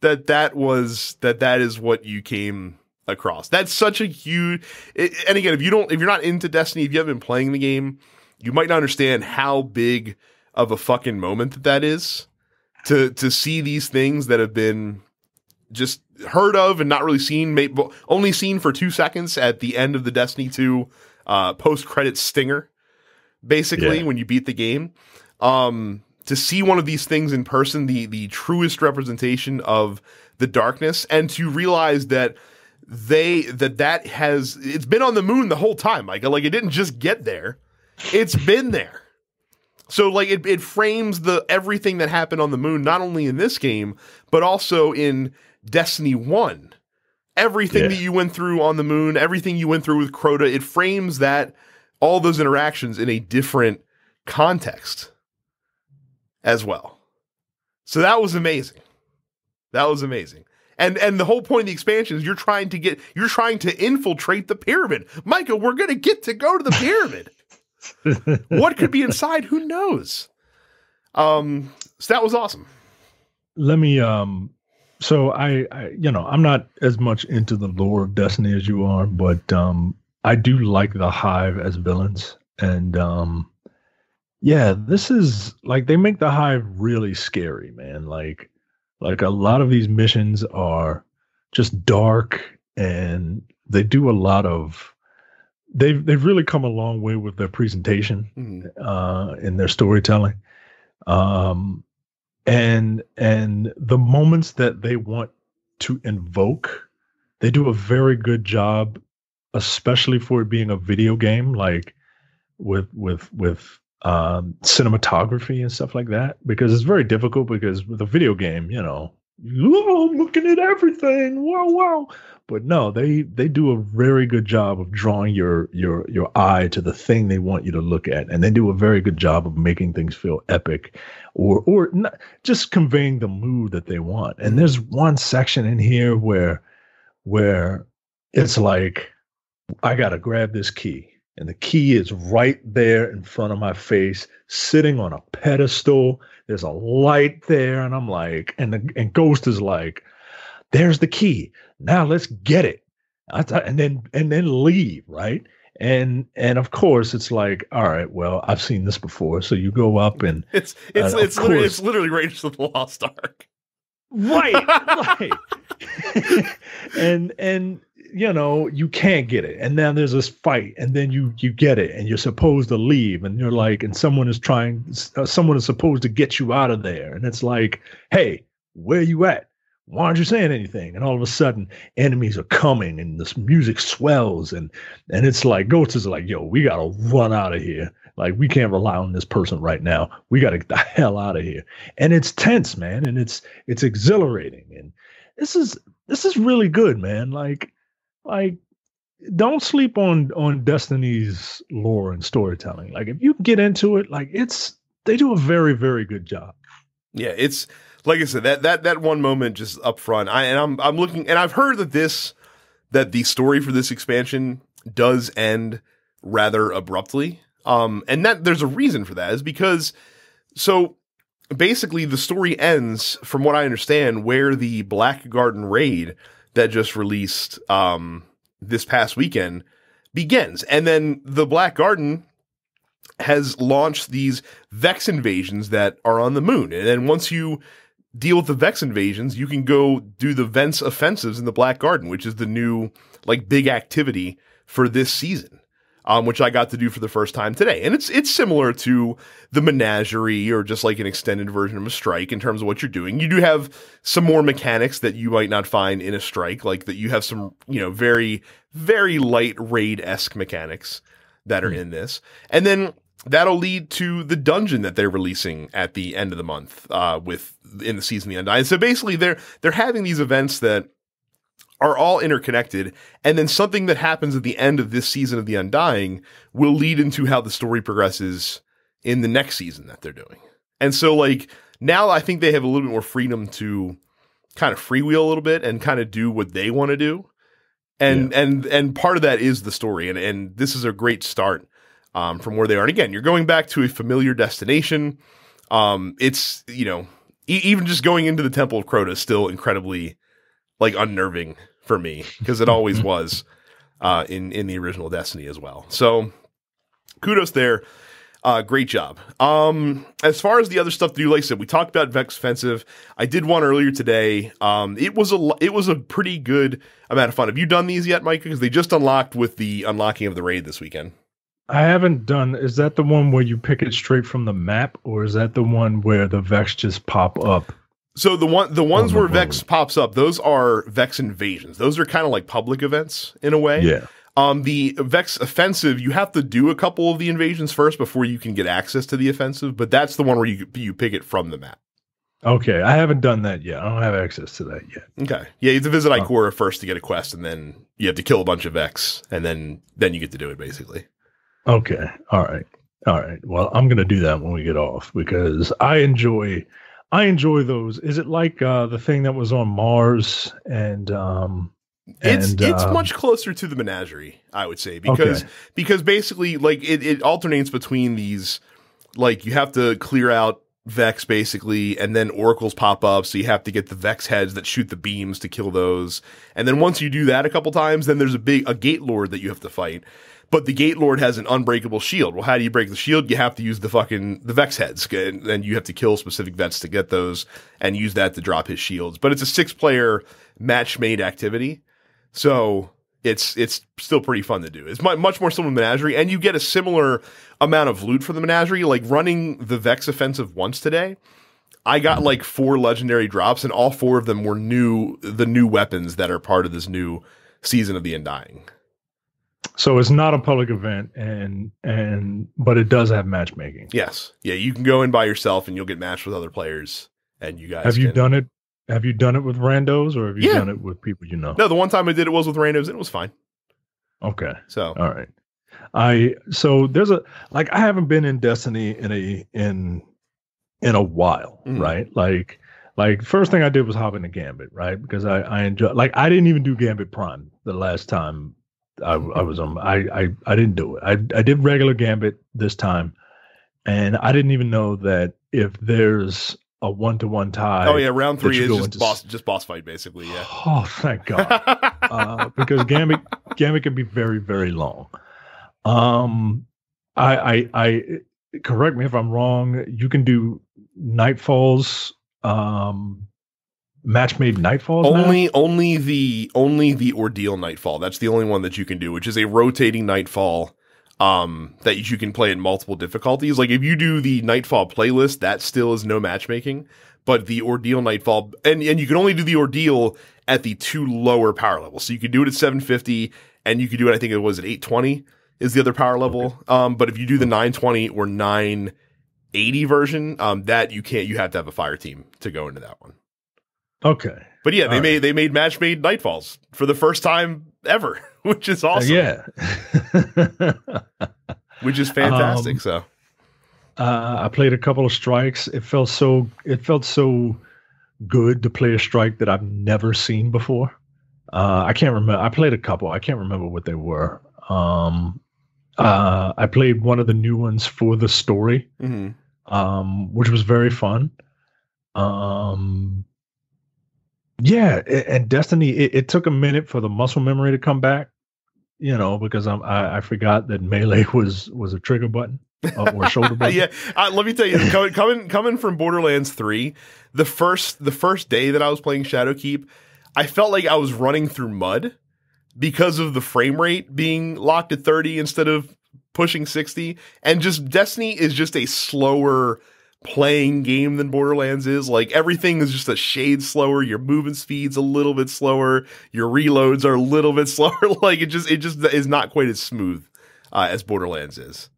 that that was that that is what you came across. That's such a huge. It, and again, if you don't, if you're not into Destiny, if you haven't been playing the game, you might not understand how big of a fucking moment that that is to to see these things that have been just heard of and not really seen, may, only seen for two seconds at the end of the Destiny 2 uh, post credit stinger, basically Yeah. when you beat the game. Um, to see one of these things in person, the the truest representation of the darkness, and to realize that they that that has it's been on the moon the whole time. Like like it didn't just get there; it's been there. So like it it frames the everything that happened on the moon, not only in this game but also in Destiny One. Everything Yeah. that you went through on the moon, everything you went through with Crota, it frames that all those interactions in a different context as well. So that was amazing. That was amazing. And and the whole point of the expansion is you're trying to get you're trying to infiltrate the pyramid. Micah, we're gonna get to go to the pyramid. what could be inside? Who knows? Um so that was awesome. let me um so I, I you know i'm not as much into the lore of destiny as you are but um i do like the hive as villains and um yeah this is like they make the hive really scary man like like a lot of these missions are just dark and they do a lot of they've they've really come a long way with their presentation Mhm. uh, in their storytelling. Um, and and the moments that they want to invoke, they do a very good job, especially for it being a video game, like with with with um, cinematography and stuff like that. Because it's very difficult. Because with a video game, you know, I'm looking at everything. Wow, wow. But no, they they do a very good job of drawing your your your eye to the thing they want you to look at, and they do a very good job of making things feel epic, or or not, just conveying the mood that they want. And there's one section in here where where it's like I gotta grab this key, and the key is right there in front of my face, sitting on a pedestal. There's a light there, and I'm like, and the and Ghost is like, "There's the key. Now let's get it." I thought, and then and then leave, right? And and of course, it's like, all right, well, I've seen this before, so you go up and It's it's Uh, it's literally course. it's literally Raiders of the Lost Ark. right right and and you know you can't get it. And then there's this fight and then you you get it and you're supposed to leave and you're like and someone is trying uh, someone is supposed to get you out of there. And it's like hey where you at? Why aren't you saying anything? And all of a sudden enemies are coming and this music swells and and it's like ghosts is like yo we gotta run out of here. Like we can't rely on this person right now. We gotta get the hell out of here. And it's tense man and it's it's exhilarating. And this is this is really good man. Like like don't sleep on on destiny's lore and storytelling like if you get into it like it's they do a very very good job Yeah, it's like I said, that that that one moment just up front. I and I'm I'm looking and I've heard that this that the story for this expansion does end rather abruptly. Um, and that there's a reason for that is because so basically the story ends from what I understand where the Black Garden raid that just released um this past weekend begins. And then the Black Garden has launched these Vex invasions that are on the moon. And then once you deal with the Vex invasions, you can go do the Vex offensives in the Black Garden, which is the new like big activity for this season. Um, which I got to do for the first time today. And it's it's similar to the menagerie or just like an extended version of a strike in terms of what you're doing. You do have some more mechanics that you might not find in a strike, like that you have some, you know, very, very light raid-esque mechanics that are mm. in this. And then that'll lead to the dungeon that they're releasing at the end of the month uh, with in the season of the Undying. So basically, they're they're having these events that are all interconnected, and then something that happens at the end of this season of the Undying will lead into how the story progresses in the next season that they're doing. And so, like now, I think they have a little bit more freedom to kind of freewheel a little bit and kind of do what they want to do. And yeah. and and part of that is the story, and and this is a great start um, from where they are. And again, you're going back to a familiar destination. Um, it's you know e- even just going into the Temple of Crota is still incredibly like unnerving for me because it always was uh, in in the original Destiny as well. So kudos there. Uh, great job. Um, as far as the other stuff to do, like I said, we talked about Vex Offensive. I did one earlier today. Um, it was a it was a pretty good amount of fun. Have you done these yet, Mike? Because they just unlocked with the unlocking of the raid this weekend. I haven't done. Is that the one where you pick it straight from the map, or is that the one where the Vex just pop up? So the one the ones where Vex pops up, those are Vex invasions. Those are kind of like public events in a way. Yeah. Um, the Vex offensive, you have to do a couple of the invasions first before you can get access to the offensive. But that's the one where you you pick it from the map. Okay, I haven't done that yet. I don't have access to that yet. Okay, yeah, you have to visit Ikora oh. first to get a quest, and then you have to kill a bunch of Vex, and then then you get to do it basically. Okay. All right. All right. Well, I'm going to do that when we get off because I enjoy I enjoy those. Is it like uh the thing that was on Mars and um it's and, it's uh, much closer to the menagerie, I would say, because okay. because basically like it, it alternates between these like you have to clear out Vex basically, and then oracles pop up, so you have to get the Vex heads that shoot the beams to kill those. And then once you do that a couple times, then there's a big a gate lord that you have to fight. But the Gate Lord has an unbreakable shield. Well, how do you break the shield? You have to use the fucking the Vex heads, and you have to kill specific Vex to get those, and use that to drop his shields. But it's a six player match made activity, so it's it's still pretty fun to do. It's much more similar to Menagerie, and you get a similar amount of loot for the Menagerie. Like running the Vex offensive once today, I got like four legendary drops, and all four of them were new the new weapons that are part of this new season of the Undying. So it's not a public event, and and but it does have matchmaking. Yes, yeah, you can go in by yourself, and you'll get matched with other players, and you guys have you can... done it. Have you done it with randos, or have you yeah. done it with people you know? No, the one time I did it was with randos, and it was fine. Okay, so all right, I so there's a like I haven't been in Destiny in a in in a while, mm-hmm. right? Like like first thing I did was hop into Gambit, right? Because I I enjoy like I didn't even do Gambit Prime the last time I, I was on. I, I I didn't do it. I I did regular Gambit this time, and I didn't even know that if there's a one to one tie. Oh yeah, round three is just boss, just boss fight basically. Yeah. Oh, thank God. uh, because Gambit Gambit can be very very long. Um, I I I correct me if I'm wrong. You can do nightfalls um match made nightfalls only now? only the only the ordeal nightfall. That's the only one that you can do which is a rotating nightfall um that you can play in multiple difficulties. Like if you do the nightfall playlist that still is no matchmaking but the ordeal nightfall and and you can only do the ordeal at the two lower power levels. So you could do it at 750 and you could do it i think it was at 820 is the other power level. Okay. um but if you do the 920 or 980 version um that you can't you have to have a fire team to go into that one Okay. But yeah, they All made right. they made match made Nightfalls for the first time ever, which is awesome. Uh, yeah. which is fantastic. Um, so uh, I played a couple of strikes. It felt so it felt so good to play a strike that I've never seen before. Uh, I can't remember. I played a couple. I can't remember what they were. Um, uh, I played one of the new ones for the story, hmm um, which was very fun. Um, yeah, and Destiny. It, it took a minute for the muscle memory to come back. You know, because I'm, I, I forgot that melee was was a trigger button uh, or shoulder button. yeah, uh, let me tell you, coming, coming coming from Borderlands three, the first the first day that I was playing Shadowkeep, I felt like I was running through mud because of the frame rate being locked at thirty instead of pushing sixty, and just Destiny is just a slower playing game than Borderlands is. Like everything is just a shade slower. Your movement speed's a little bit slower. Your reloads are a little bit slower. like it just it just is not quite as smooth uh, as Borderlands is.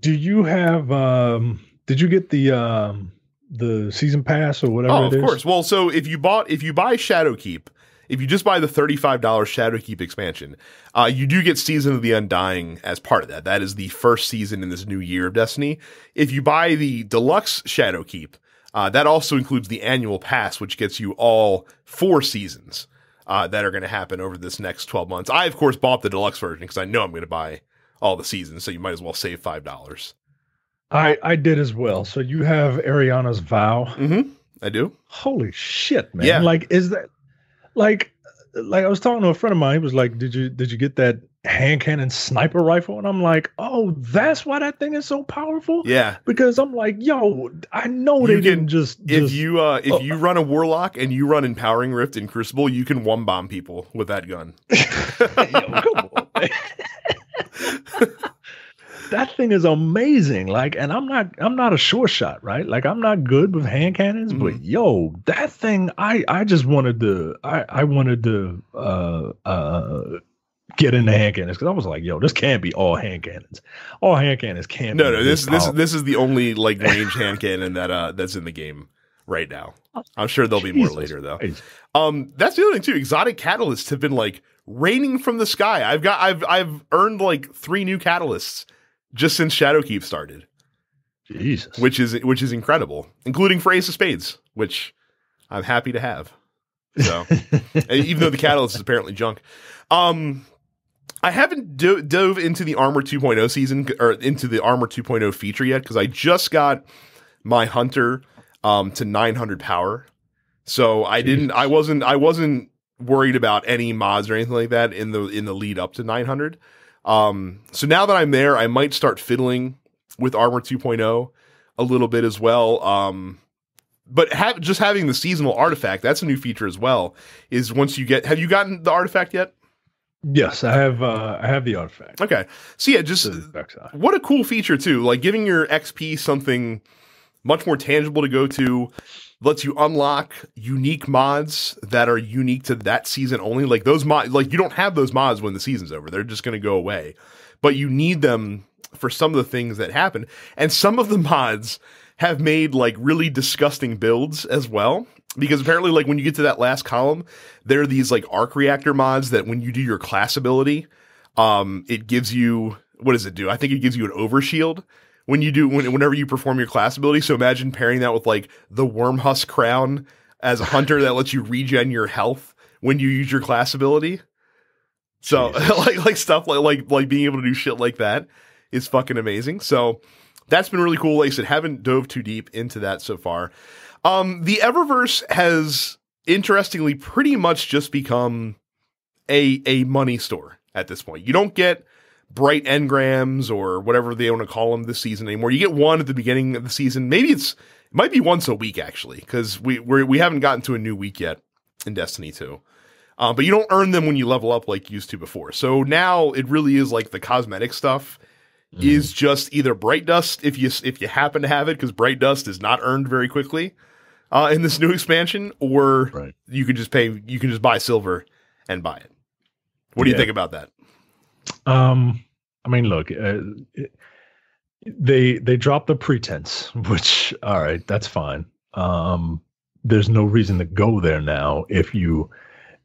Do you have? um Did you get the um the season pass or whatever? Oh, of course. Well, so if you bought if you buy Shadowkeep, if you just buy the thirty-five dollars Shadowkeep expansion, uh, you do get Season of the Undying as part of that. That is the first season in this new year of Destiny. If you buy the deluxe Shadowkeep, uh, that also includes the annual pass, which gets you all four seasons uh, that are going to happen over this next twelve months. I, of course, bought the deluxe version because I know I'm going to buy all the seasons, so you might as well save five dollars. I I did as well. So you have Eriana's Vow. Mm-hmm. I do. Holy shit, man! Yeah. Like, is that like like I was talking to a friend of mine. He was like, "Did you did you get that hand cannon sniper rifle?" And I'm like, "Oh, that's why that thing is so powerful." Yeah. Because I'm like, "Yo, I know You they can- didn't just, if just you uh if Oh. you run a warlock and you run empowering rift in crucible you can one bomb people with that gun Yo, come on, man. that thing is amazing. Like, and I'm not, I'm not a sure shot, right? Like, I'm not good with hand cannons, but yo, that thing, I, I just wanted to, I, I wanted to, uh, uh, get into hand cannons because I was like, yo, this can't be all hand cannons. All hand cannons can't. no be no this this powerful. this is the only like range hand cannon that uh that's in the game right now i'm sure there'll be more later though Christ. um that's the other thing too exotic catalysts have been like raining from the sky i've got i've i've earned like three new catalysts just since shadowkeep started Jesus. which is which is incredible including for ace of spades which i'm happy to have so even though the catalyst is apparently junk. Um, I haven't do- dove into the Armor 2.0 season or into the Armor 2.0 feature yet because I just got my Hunter um, to 900 power, so I didn't. I wasn't. I wasn't worried about any mods or anything like that in the in the lead up to 900. Um, so now that I'm there, I might start fiddling with Armor 2.0 a little bit as well. Um, but have, just having the seasonal artifact that's a new feature as well is once you get have you gotten the artifact yet yes, I have, uh, I have the artifact. okay so yeah just To the backside. what a cool feature too like giving your xp something much more tangible to go to lets you unlock unique mods that are unique to that season only. Like those mods like you don't have those mods when the season's over. They're just going to go away. But you need them for some of the things that happen. And some of the mods have made like really disgusting builds as well. Because apparently like when you get to that last column there are these like arc reactor mods that when you do your class ability um it gives you what does it do? I think it gives you an overshield when you do when, whenever you perform your class ability so imagine pairing that with like the Wormhusk Crown as a hunter that lets you regen your health when you use your class ability. So like like stuff like like like being able to do shit like that is fucking amazing. So that's been really cool. Like i said haven't dove too deep into that so far. Um the eververse has interestingly pretty much just become a a money store at this point. You don't get bright engrams or whatever they want to call them this season anymore you get one at the beginning of the season maybe it's it might be once a week actually because we we're, we haven't gotten to a new week yet in destiny 2 uh, but you don't earn them when you level up like you used to before so now it really is like the cosmetic stuff is just either bright dust if you if you happen to have it because bright dust is not earned very quickly uh, in this new expansion, or Right. you can just pay you can just buy silver and buy it. What do you think about that? Um, I mean, look, uh, they they dropped the pretense, which all right, that's fine. Um, there's no reason to go there now if you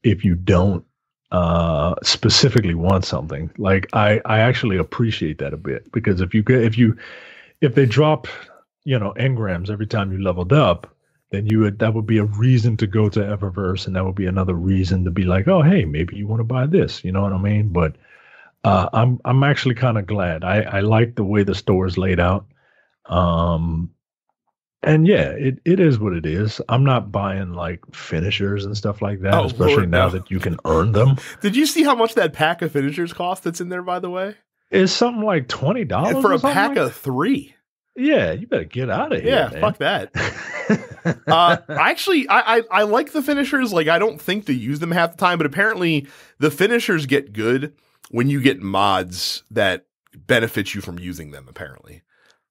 if you don't uh specifically want something. Like I I actually appreciate that a bit because if you get if you if they drop you know engrams every time you leveled up, then you would that would be a reason to go to Eververse, and that would be another reason to be like, oh, hey, maybe you want to buy this. You know what I mean? But uh, I'm I'm actually kind of glad. I I like the way the store is laid out. Um, and yeah, it, it is what it is. I'm not buying like finishers and stuff like that, Oh, especially Lord, now no. that you can earn them. Did you see how much that pack of finishers cost that's in there, by the way? It's something like twenty dollars for a pack of three. Yeah, you better get out of here. Yeah, man. fuck that. uh, I actually, I, I I like the finishers. Like, I don't think to use them half the time, but apparently the finishers get good when you get mods that benefit you from using them. Apparently,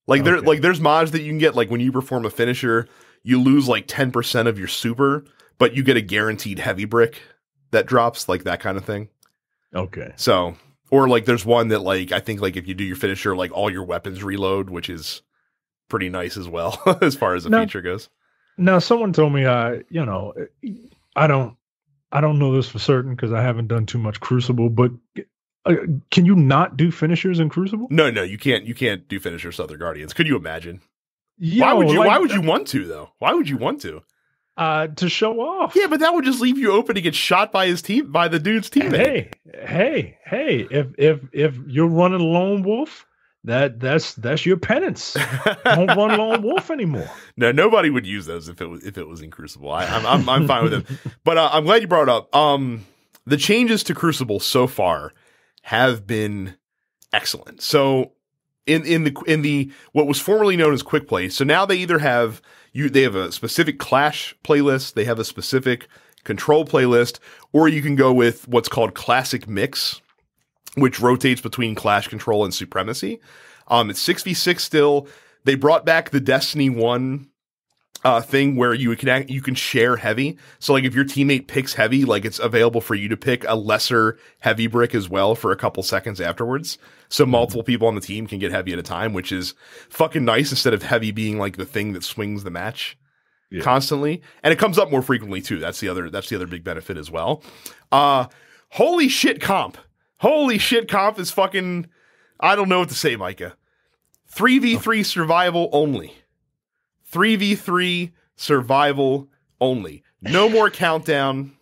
like there, like there's mods that you can get. Like when you perform a finisher, you lose like ten percent of your super, but you get a guaranteed heavy brick that drops, like that kind of thing. okay. So, or like there's one that like I think like if you do your finisher, like all your weapons reload, which is pretty nice as well as far as the No. feature goes. Now, someone told me, I, you know, I don't, I don't know this for certain because I haven't done too much Crucible. But uh, can you not do finishers in Crucible? No, no, you can't. You can't do finisher Southern Guardians. Could you imagine? Yo, why would you? like, why would you want to though? Why would you want to? Uh, to show off. Yeah, but that would just leave you open to get shot by his team, by the dude's teammate. Hey, hey, hey! If if if you're running lone wolf, that that's that's your penance. Don't run lone wolf anymore. no, nobody would use those if it was if it was in Crucible. I, I'm, I'm I'm fine with it. But uh, I'm glad you brought it up. Um, the changes to Crucible so far have been excellent. So in in the in the what was formerly known as Quick Play, so now they either have you they have a specific Clash playlist, they have a specific Control playlist, or you can go with what's called Classic Mix, which rotates between Clash Control and Supremacy. Um, it's six v six still. They brought back the Destiny One uh, thing where you can act, you can share heavy. So like if your teammate picks heavy, like it's available for you to pick a lesser heavy brick as well for a couple seconds afterwards. So multiple people on the team can get heavy at a time, which is fucking nice instead of heavy being like the thing that swings the match Yeah. constantly. And it comes up more frequently too. That's the other that's the other big benefit as well. Uh holy shit comp. Holy shit comp is fucking I don't know what to say, Micah. 3v3 survival only. 3v3 survival only. No more countdown.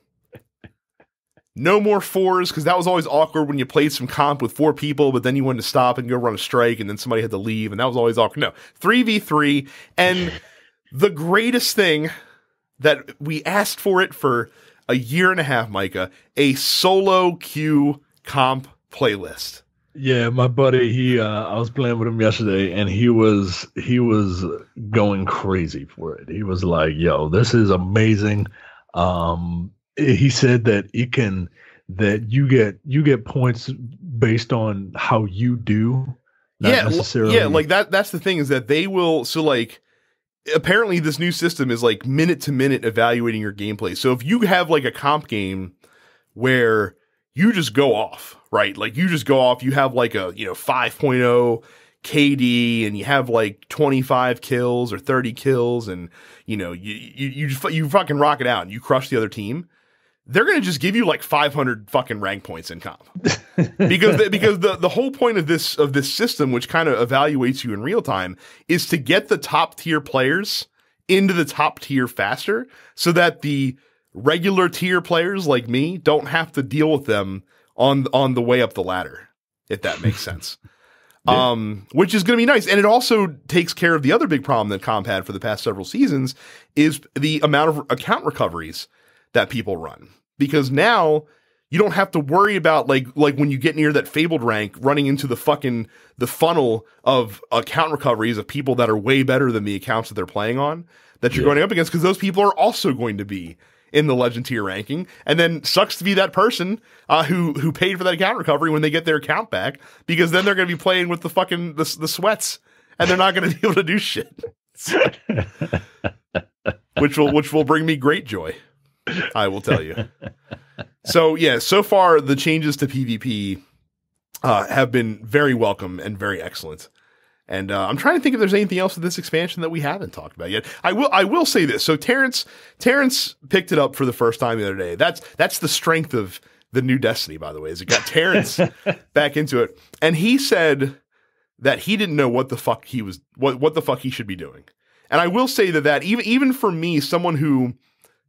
No more fours because that was always awkward when you played some comp with four people, but then you wanted to stop and go run a strike, and then somebody had to leave, and that was always awkward. No, three v three, and the greatest thing that we asked for it for a year and a half, Micah, a solo queue comp playlist. Yeah, my buddy, he uh I was playing with him yesterday and he was he was going crazy for it. He was like, "Yo, this is amazing." Um he said that it can that you get you get points based on how you do not yeah, necessarily yeah, like that. That's the thing is that they will. So like, apparently this new system is like minute to minute evaluating your gameplay. So if you have like a comp game where you just go off, right? Like you just go off. You have like a you know 5.0 KD and you have like 25 kills or 30 kills and you know you you you, you fucking rock it out and you crush the other team. They're gonna just give you like 500 fucking rank points in comp because the, because the the whole point of this of this system, which kind of evaluates you in real time, is to get the top tier players into the top tier faster, so that the regular tier players like me don't have to deal with them on on the way up the ladder. If that makes sense. Yeah. Um, which is going to be nice, and it also takes care of the other big problem that Comp had for the past several seasons is the amount of account recoveries that people run because now you don't have to worry about like like when you get near that fabled rank running into the fucking the funnel of account recoveries of people that are way better than the accounts that they're playing on that you're Yeah. going up against because those people are also going to be in the legend tier ranking and then sucks to be that person uh, who who paid for that account recovery when they get their account back because then they're going to be playing with the fucking the, the sweats and they're not going to be able to do shit which will which will bring me great joy I will tell you. So yeah, so far the changes to PvP uh, have been very welcome and very excellent. And uh, I'm trying to think if there's anything else with this expansion that we haven't talked about yet. I will I will say this. So Terrence Terrence picked it up for the first time the other day. That's that's the strength of the new Destiny, by the way, is it got Terrence back into it, and he said that he didn't know what the fuck he was what what the fuck he should be doing. And I will say that that even even for me, someone who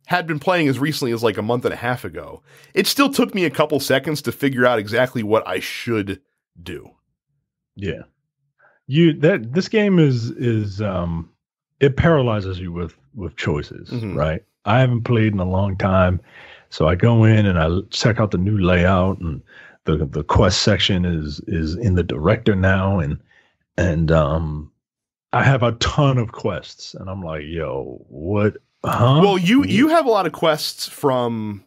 had been playing as recently as like a month and a half ago, it still took me a couple seconds to figure out exactly what I should do. Yeah. You that this game is is um it paralyzes you with with choices, Mhm. right? I haven't played in a long time, so I go in and I check out the new layout and the the quest section is is in the director now and and um I have a ton of quests and I'm like, yo, what huh? Well, you you have a lot of quests from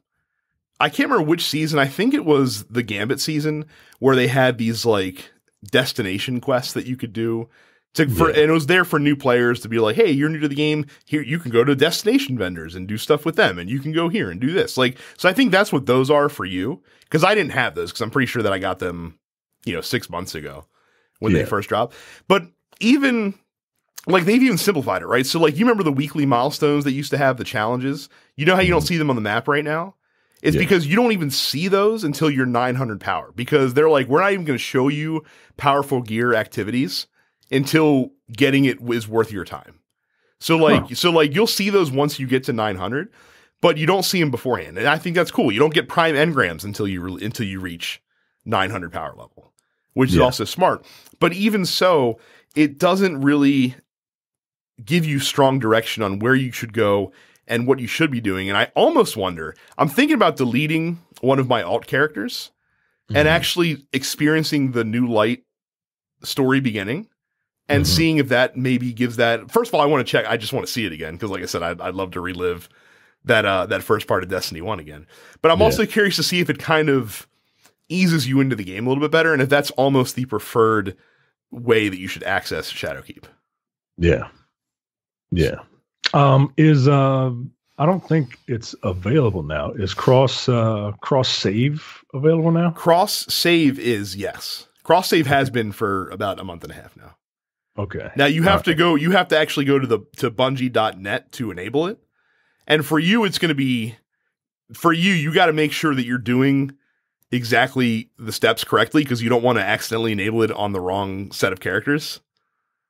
I can't remember which season. I think it was the Gambit season where they had these like destination quests that you could do. To, for, Yeah. And it was there for new players to be like, hey, you're new to the game. Here, you can go to destination vendors and do stuff with them, and you can go here and do this. Like, so I think that's what those are for you. Because I didn't have those because I'm pretty sure that I got them, you know, six months ago when they first dropped. But even like they've even simplified it, right? So like you remember the weekly milestones that used to have the challenges? You know how you don't Mhm. see them on the map right now? It's Yeah. because you don't even see those until you're 900 power because they're like we're not even going to show you powerful gear activities until getting it is worth your time. So like Huh. so like you'll see those once you get to 900, but you don't see them beforehand. And I think that's cool. You don't get prime engrams until you until you reach 900 power level, which is also smart. But even so, it doesn't really give you strong direction on where you should go and what you should be doing. And I almost wonder, I'm thinking about deleting one of my alt characters and Mhm. actually experiencing the new light story beginning and Mhm. seeing if that maybe gives that. First of all, I want to check. I just want to see it again because, like I said, I'd, I'd love to relive that uh, that first part of Destiny One again. But I'm Yeah. also curious to see if it kind of eases you into the game a little bit better, and if that's almost the preferred way that you should access Shadowkeep. Yeah. Yeah. Um is uh I don't think it's available now. Is cross uh cross save available now? Cross save is yes. Cross save has been for about a month and a half now. Okay. Now you have to go. You have to actually go to the to Bungie.net to enable it. And for you, it's going to be for you. You got to make sure that you're doing exactly the steps correctly because you don't want to accidentally enable it on the wrong set of characters.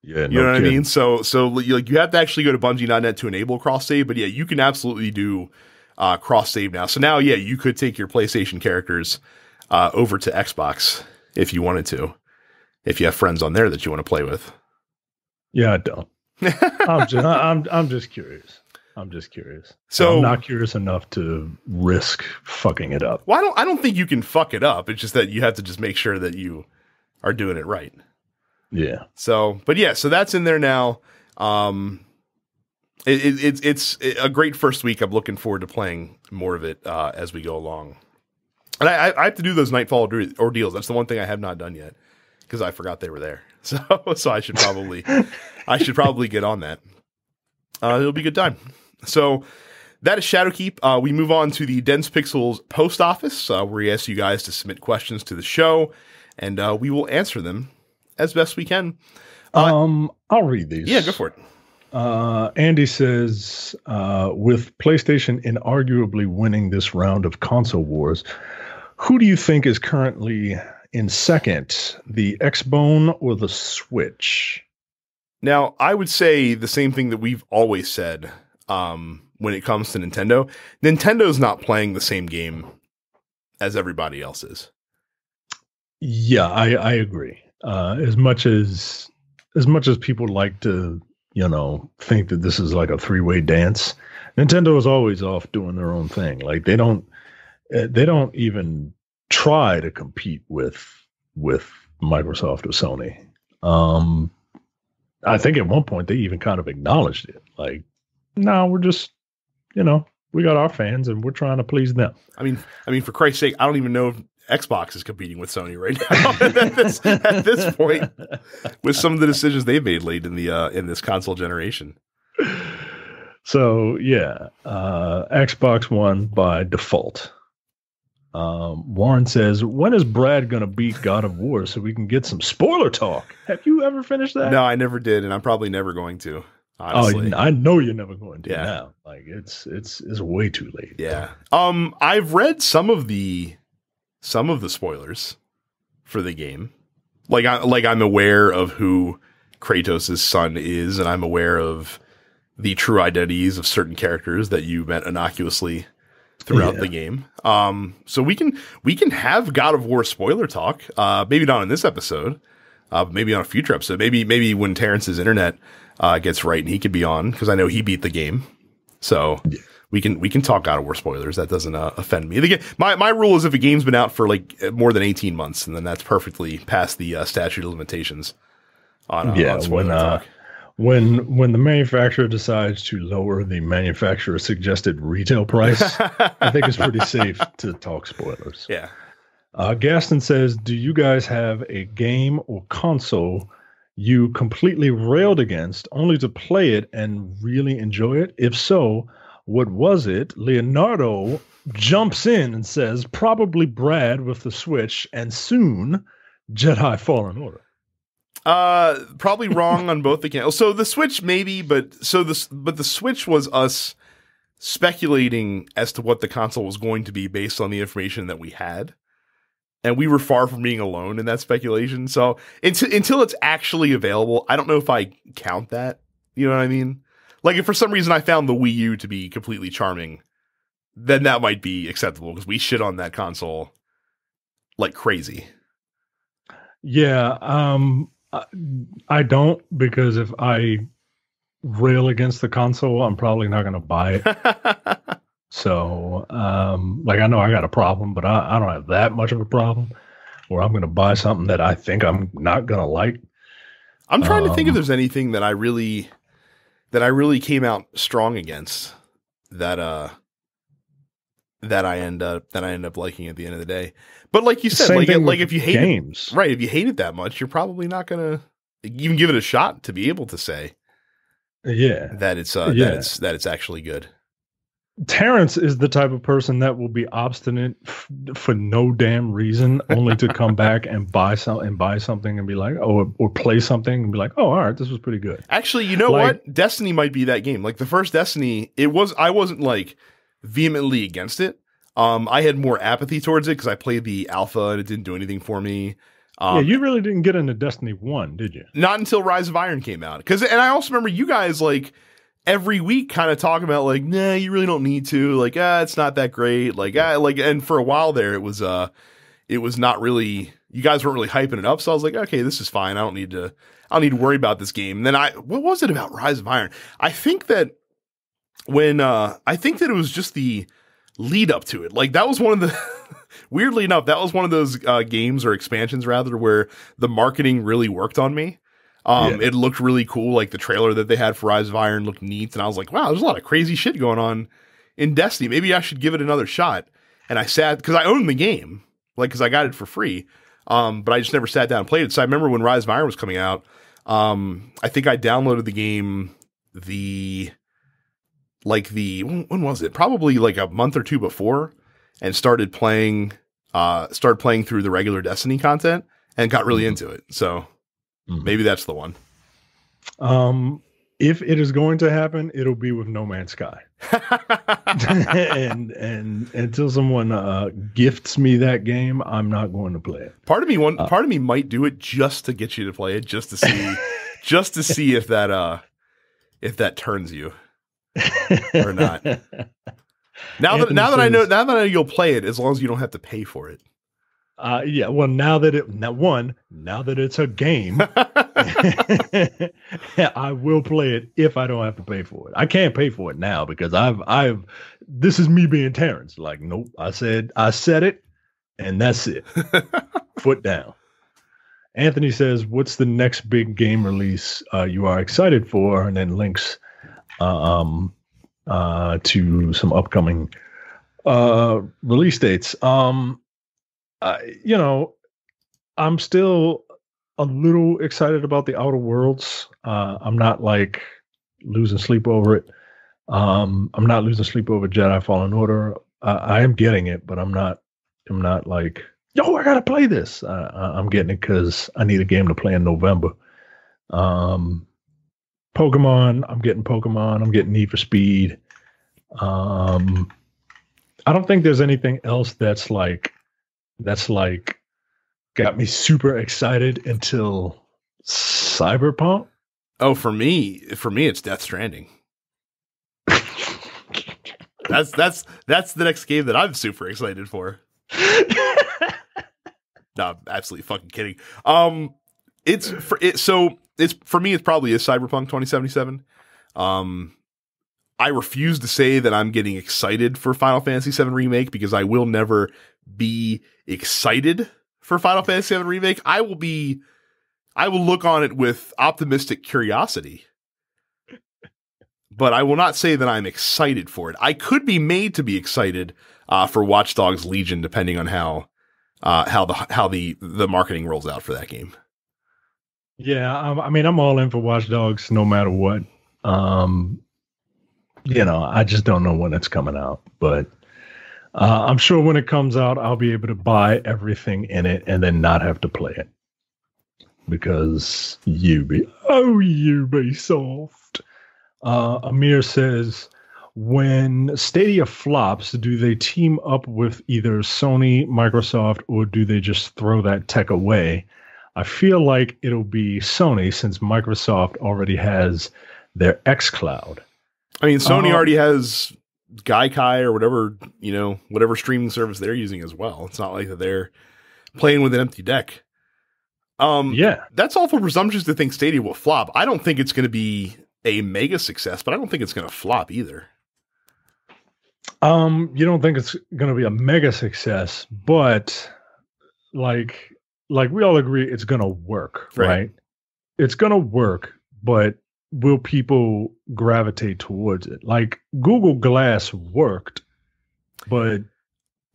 Yeah, You know what I mean? So so like you have to actually go to Bungie.net to enable cross save. But yeah, you can absolutely do uh, cross save now. So now, yeah, you could take your PlayStation characters uh, over to Xbox if you wanted to. If you have friends on there that you want to play with. Yeah, I don't. I'm just I'm I'm just curious. I'm just curious. So- I'm not curious enough to risk fucking it up. Well, I don't. I don't think you can fuck it up. It's just that you have to just make sure that you are doing it right. Yeah. So, but yeah, so that's in there now. Um, it, it, it's it's a great first week. I'm looking forward to playing more of it uh, as we go along. And I, I, I have to do those Nightfall ordeals. That's the one thing I have not done yet because I forgot they were there. So, so I should probably, I should probably get on that. Uh, it'll be a good time. So that is Shadowkeep. Uh, we move on to the Dense Pixels post office, uh, where we ask you guys to submit questions to the show, and uh, we will answer them as best we can. Uh, um I'll read these. Yeah, go for it. Uh, Andy says, uh, with PlayStation inarguably winning this round of console wars, who do you think is currently in second, the Xbone or the Switch? Now, I would say the same thing that we've always said um, when it comes to Nintendo. Nintendo's not playing the same game as everybody else is. Yeah, I, I agree. Uh, as much as as much as people like to, you know, think that this is like a three way dance, Nintendo is always off doing their own thing. Like they don't uh, they don't even try to compete with with Microsoft or Sony. Um, I think at one point they even kind of acknowledged it. Like, no, we're just, you know, we got our fans and we're trying to please them. I mean, I mean, for Christ's sake, I don't even know if Xbox is competing with Sony right now at, this, at this point with some of the decisions they've made late in the uh, in this console generation. So yeah, uh, Xbox One by default. Um, Warren says, "When is Brad gonna beat God of War so we can get some spoiler talk?" Have you ever finished that? No, I never did, and I'm probably never going to. Oh, Honestly, I know you're never going to Yeah. now. Like it's it's it's way too late. Yeah. Um I've read some of the some of the spoilers for the game. Like I like I'm aware of who Kratos' son is and I'm aware of the true identities of certain characters that you met innocuously throughout Yeah. the game. Um, so we can we can have God of War spoiler talk. Uh, maybe not in this episode, uh, maybe on a future episode. Maybe maybe when Terrence's internet uh, gets right and he could be on because I know he beat the game. So we can we can talk God of War spoilers. That doesn't uh, offend me. The my my rule is if a game's been out for like more than eighteen months, and then that's perfectly past the uh, statute of limitations. On, uh, Yeah, on when, uh. When when the manufacturer decides to lower the manufacturer's suggested retail price, I think it's pretty safe to talk spoilers. yeah. Uh, Gaston says, "Do you guys have a game or console you completely railed against, only to play it and really enjoy it? If so, what was it?" Leonardo jumps in and says, "Probably Brad with the Switch, and soon Jedi Fallen Order." Uh, probably wrong on both accounts. So the Switch, maybe, but so this, but the Switch was us speculating as to what the console was going to be based on the information that we had, and we were far from being alone in that speculation. So until until it's actually available, I don't know if I count that. You know what I mean? Like if for some reason I found the Wii U to be completely charming, then that might be acceptable because we shit on that console like crazy. Yeah, um, I, I don't because if I rail against the console, I'm probably not going to buy it. So, um, like I know I got a problem, but I, I don't have that much of a problem where I'm going to buy something that I think I'm not going to like. I'm trying to think if Um, there's anything that I really that I really came out strong against that uh that I end up that I end up liking at the end of the day. But like you said, Same like like if you hate it, games, right, if you hate it that much, you're probably not gonna even give it a shot to be able to say yeah. that it's uh Yeah. that it's that it's actually good. Terrence is the type of person that will be obstinate f- for no damn reason, only to come back and buy some and buy something and be like, oh, or play something and be like, oh, all right, this was pretty good. Actually, you know Like- what? Destiny might be that game. Like the first Destiny, it was I wasn't like vehemently against it. Um, I had more apathy towards it because I played the alpha and it didn't do anything for me. Um, yeah, you really didn't get into Destiny One, did you? not until Rise of Iron came out. Because and I also remember you guys like every week kind of talking about like, nah, you really don't need to. Like, ah, it's not that great. Like, ah, like, and for a while there, it was uh, it was not really. You guys weren't really hyping it up, so I was like, okay, this is fine. I don't need to. I don't need to worry about this game. And then I, what was it about Rise of Iron? I think that when uh, I think that it was just the lead up to it. Like that was one of the. weirdly enough, that was one of those uh, games or expansions rather where the marketing really worked on me. Um, Yeah. it looked really cool. Like the trailer that they had for Rise of Iron looked neat, and I was like, wow, there's a lot of crazy shit going on in Destiny. Maybe I should give it another shot. And I sat because I owned the game, like because I got it for free. Um, but I just never sat down and played it. So I remember when Rise of Iron was coming out. Um, I think I downloaded the game the like the when when was it? Probably like a month or two before, and started playing. Uh, started playing through the regular Destiny content and got really Mhm. into it. So Mhm. maybe that's the one. Um, if it is going to happen, it'll be with No Man's Sky. and and until someone uh, gifts me that game, I'm not going to play it. part of me one Uh, part of me might do it just to get you to play it, just to see just to see if that uh if that turns you. Or not. Now that Anthony now that I know now that I know you'll play it as long as you don't have to pay for it. Uh, yeah. Well, now that it now one now that it's a game, I will play it if I don't have to pay for it. I can't pay for it now because I've I've this is me being Terrence. Like, nope. I said I said it, and that's it. Foot down. Anthony says, "What's the next big game release uh, you are excited for?" And then links uh, um, uh, to some upcoming uh, release dates. Um, You know, I'm still a little excited about the Outer Worlds. Uh, I'm not like losing sleep over it. Um, I'm not losing sleep over Jedi Fallen Order. Uh, I am getting it, but I'm not. I'm not like, yo, I gotta play this. Uh, I'm getting it because I need a game to play in November. Um, Pokemon. I'm getting Pokemon. I'm getting Need for Speed. Um, I don't think there's anything else that's like that's like got me super excited until Cyberpunk. Oh, for me, for me, it's Death Stranding. that's that's that's the next game that I'm super excited for. no, I'm absolutely fucking kidding. Um, it's for it. So it's for me. It's probably is Cyberpunk 2077. Um, I refuse to say that I'm getting excited for Final Fantasy VII Remake because I will never be excited for Final Fantasy VII Remake. I will be, I will look on it with optimistic curiosity, but I will not say that I'm excited for it. I could be made to be excited uh, for Watch Dogs Legion, depending on how uh, how the how the the marketing rolls out for that game. Yeah, I, mean, I'm all in for Watch Dogs, no matter what. Um, you know, I just don't know when it's coming out, but uh, I'm sure when it comes out, I'll be able to buy everything in it and then not have to play it because Ubi, oh you Ubisoft. Uh, Amir says, when Stadia flops, do they team up with either Sony, Microsoft, or do they just throw that tech away? I feel like it'll be Sony since Microsoft already has their xCloud. I mean, Sony uh-huh. already has Gaikai or whatever, you know, whatever streaming service they're using as well. It's not like that they're playing with an empty deck. Um, yeah, that's awful presumptuous to think Stadia will flop. I don't think it's going to be a mega success, but I don't think it's going to flop either. Um, you don't think it's going to be a mega success, but like like we all agree it's going to work, right? right? It's going to work, but will people gravitate towards it? Like Google Glass worked, but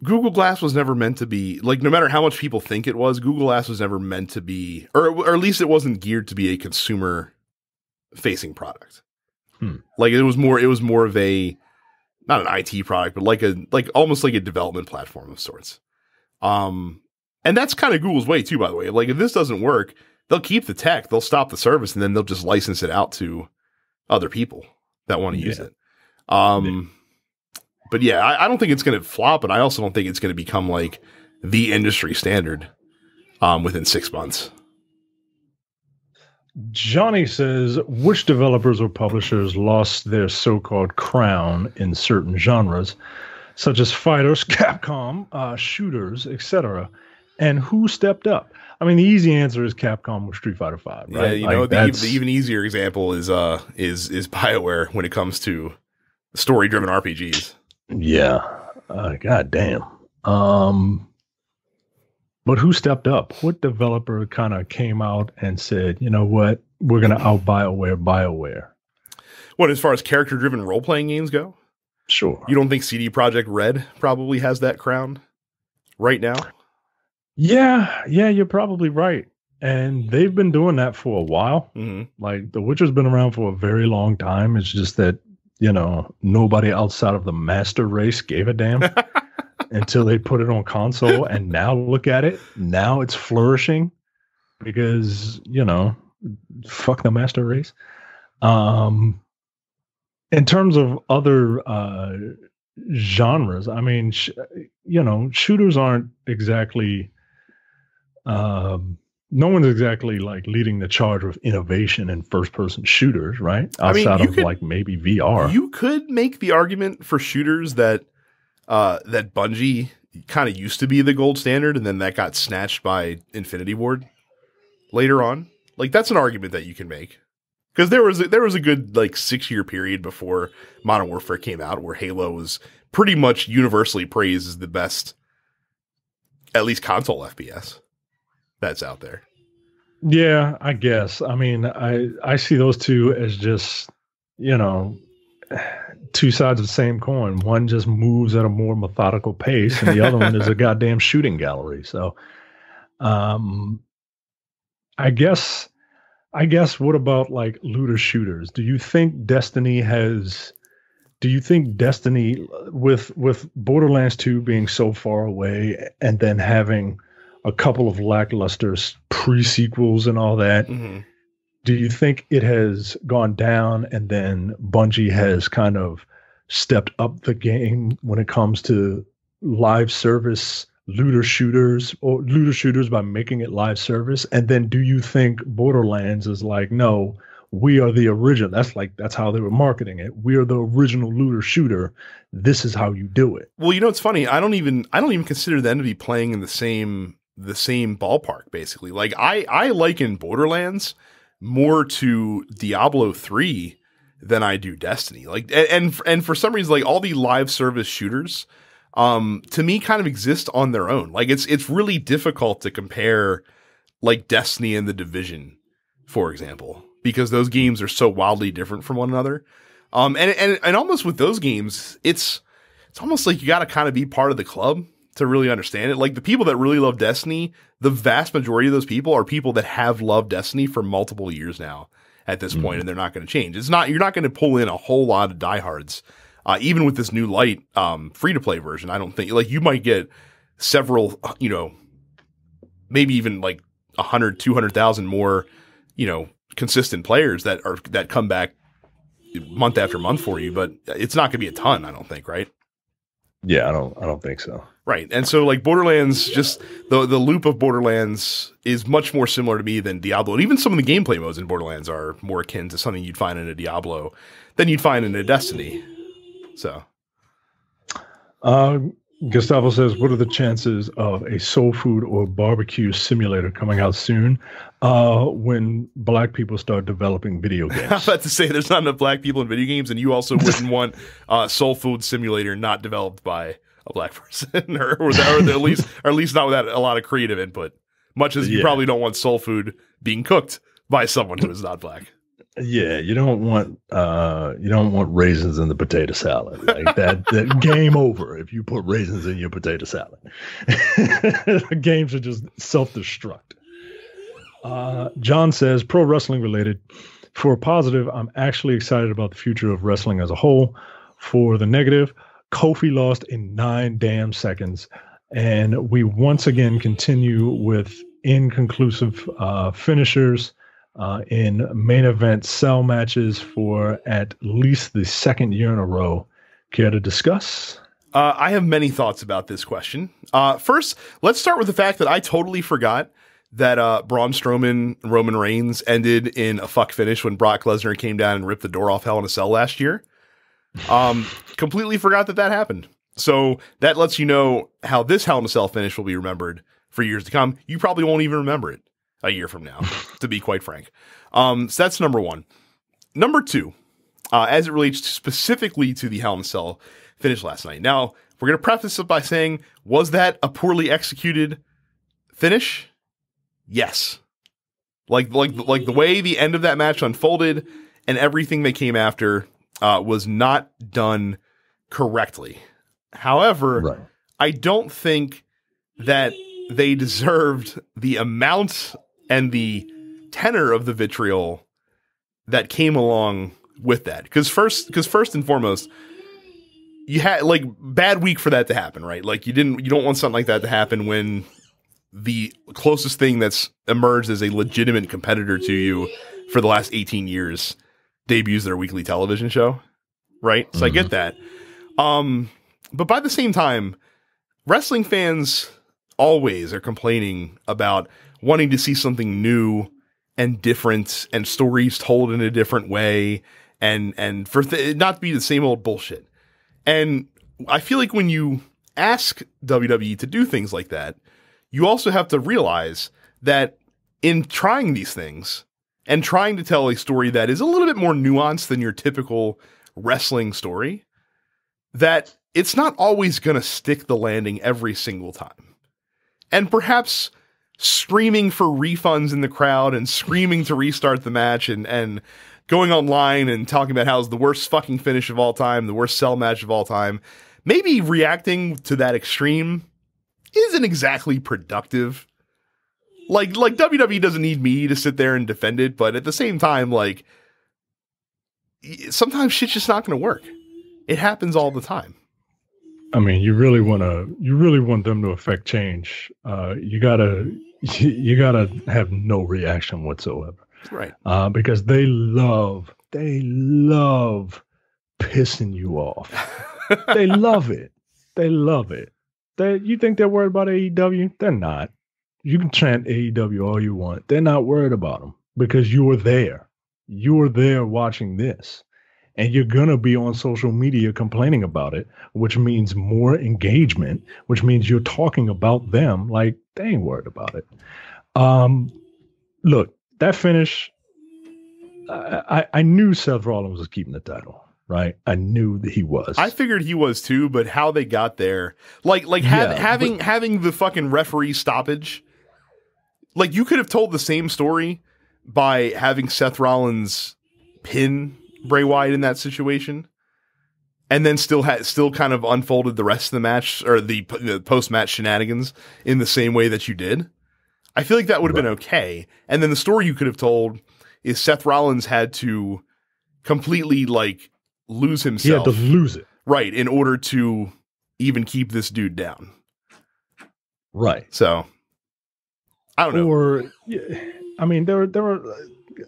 Google Glass was never meant to be like no matter how much people think it was, Google Glass was never meant to be or or at least it wasn't geared to be a consumer facing product. Hmm. Like it was more it was more of a not an IT product, but like a like almost like a development platform of sorts. Um and that's kind of Google's way too, by the way. Like if this doesn't work, they'll keep the tech, they'll stop the service, and then they'll just license it out to other people that want to use it. Um, yeah. but yeah, I, I, don't think it's going to flop, and I also don't think it's going to become like the industry standard um, within six months. Johnny says, which developers or publishers lost their so called crown in certain genres, such as fighters, Capcom, uh, shooters, etc., and who stepped up? I mean, the easy answer is Capcom with Street Fighter Five. Right? Yeah, you like know, the, the, even easier example is uh is is Bioware when it comes to story driven RPGs. Yeah, uh, god damn. Um, but who stepped up? What developer kind of came out and said, you know what, we're gonna out Bioware Bioware? What as far as character driven role playing games go? Sure. You don't think CD Projekt Red probably has that crown right now? Yeah, yeah, you're probably right. And they've been doing that for a while. Mm-hmm. Like The Witcher's been around for a very long time. It's just that, you know, nobody outside of the master race gave a damn until they put it on console. And now look at it. Now it's flourishing because, you know, fuck the master race. Um, in terms of other uh, genres, I mean, sh- you know, shooters aren't exactly um, no one's exactly like leading the charge with innovation in first person shooters, right? Outside I mean, of could, like maybe VR. You could make the argument for shooters that uh, that Bungie kind of used to be the gold standard and then that got snatched by Infinity Ward later on. Like that's an argument that you can make. Because there was a, there was a good like six year period before Modern Warfare came out where Halo was pretty much universally praised as the best, at least console FPS that's out there. Yeah, I guess. I mean, I I see those two as just you know two sides of the same coin. One just moves at a more methodical pace, and the other one is a goddamn shooting gallery. So, um, I guess, I guess, what about like looter shooters? Do you think Destiny has? Do you think Destiny, with with Borderlands two being so far away, and then having a couple of lackluster pre sequels and all that. Mm-hmm. Do you think it has gone down and then Bungie has kind of stepped up the game when it comes to live service looter shooters or looter shooters by making it live service? And then do you think Borderlands is like, no, we are the original. That's like that's how they were marketing it. We are the original looter shooter. This is how you do it. Well, you know, it's funny. I don't even I don't even consider them to be playing in the same the same ballpark. Basically, like I I liken Borderlands more to Diablo three than I do Destiny. Like and and, and for some reason, like all the live service shooters, um, to me, kind of exist on their own. Like it's it's really difficult to compare like Destiny and the Division, for example because those games are so wildly different from one another. Um, and and and almost with those games, it's it's almost like you got to kind of be part of the club to really understand it. Like the people that really love Destiny, the vast majority of those people are people that have loved Destiny for multiple years now at this mm-hmm. point, and they're not going to change. It's not you're not going to pull in a whole lot of diehards, uh, even with this new light um, free to play version. I don't think like you might get several, you know, maybe even like 100, 200,000 more, you know, consistent players that are that come back month after month for you, but it's not going to be a ton, I don't think, right? Yeah, I don't I don't think so. Right. And so like Borderlands just the the loop of Borderlands is much more similar to me than Diablo. And even some of the gameplay modes in Borderlands are more akin to something you'd find in a Diablo than you'd find in a Destiny. So um Gustavo says, "What are the chances of a soul food or barbecue simulator coming out soon? Uh, when black people start developing video games?" I was about to say, there's not enough black people in video games, and you also wouldn't want uh, soul food simulator not developed by a black person, or, or, or at least, or at least not without a lot of creative input. Much as you yeah. probably don't want soul food being cooked by someone who is not black. Yeah, you don't want uh you don't want raisins in the potato salad. Like that, that game over if you put raisins in your potato salad. games are just self-destruct. Uh, John says pro wrestling related. For positive, I'm actually excited about the future of wrestling as a whole. For the negative, Kofi lost in nine damn seconds. And we once again continue with inconclusive uh, finishers uh, in main event cell matches for at least the second year in a row. Care to discuss? Uh, I have many thoughts about this question. Uh, first, let's start with the fact that I totally forgot that uh, Braun Strowman Roman Reigns ended in a fuck finish when Brock Lesnar came down and ripped the door off Hell in a Cell last year. Um, completely forgot that that happened. So that lets you know how this Hell in a Cell finish will be remembered for years to come. You probably won't even remember it a year from now, to be quite frank. Um, so that's number one. Number two, uh, as it relates specifically to the Hell in Cell finish last night. Now, we're going to preface it by saying, was that a poorly executed finish? Yes. Like, like, like the way the end of that match unfolded and everything that came after uh, was not done correctly. However, right. I don't think that they deserved the amount and the tenor of the vitriol that came along with that. Because first, because first and foremost, you had like bad week for that to happen, right? Like you didn't, you don't want something like that to happen when the closest thing that's emerged as a legitimate competitor to you for the last 18 years debuts their weekly television show, right? So mm-hmm. I get mm-hmm. that. Um, but by the same time, wrestling fans always are complaining about wanting to see something new and different and stories told in a different way and and for not to be the same old bullshit. And I feel like when you ask WWE to do things like that, you also have to realize that in trying these things and trying to tell a story that is a little bit more nuanced than your typical wrestling story, that it's not always going to stick the landing every single time. And perhaps screaming for refunds in the crowd and screaming to restart the match and and going online and talking about how it's the worst fucking finish of all time, the worst cell match of all time. Maybe reacting to that extreme isn't exactly productive. Like like WWE doesn't need me to sit there and defend it, but at the same time like sometimes shit's just not going to work. It happens all the time. I mean, you really want to you really want them to affect change. Uh, you gotta you gotta have no reaction whatsoever, right? Uh, because they love they love pissing you off. they love it. They love it. They you think they're worried about AEW? They're not. You can chant AEW all you want. They're not worried about them because you were there. you're there watching this and you're going to be on social media complaining about it, which means more engagement, which means you're talking about them like they ain't worried about it. Um, look, that finish, I, I, I knew Seth Rollins was keeping the title. Right, I knew that he was. I figured he was too, but how they got there, like, like ha- Yeah, having having the fucking referee stoppage, like you could have told the same story by having Seth Rollins pin Bray Wyatt in that situation, and then still had still kind of unfolded the rest of the match or the, the post match shenanigans in the same way that you did. I feel like that would have been okay. And then the story you could have told is Seth Rollins had to completely like lose himself. he had to lose it. right, in order to even keep this dude down. Right. So I don't know. Or, yeah, I mean, there were there were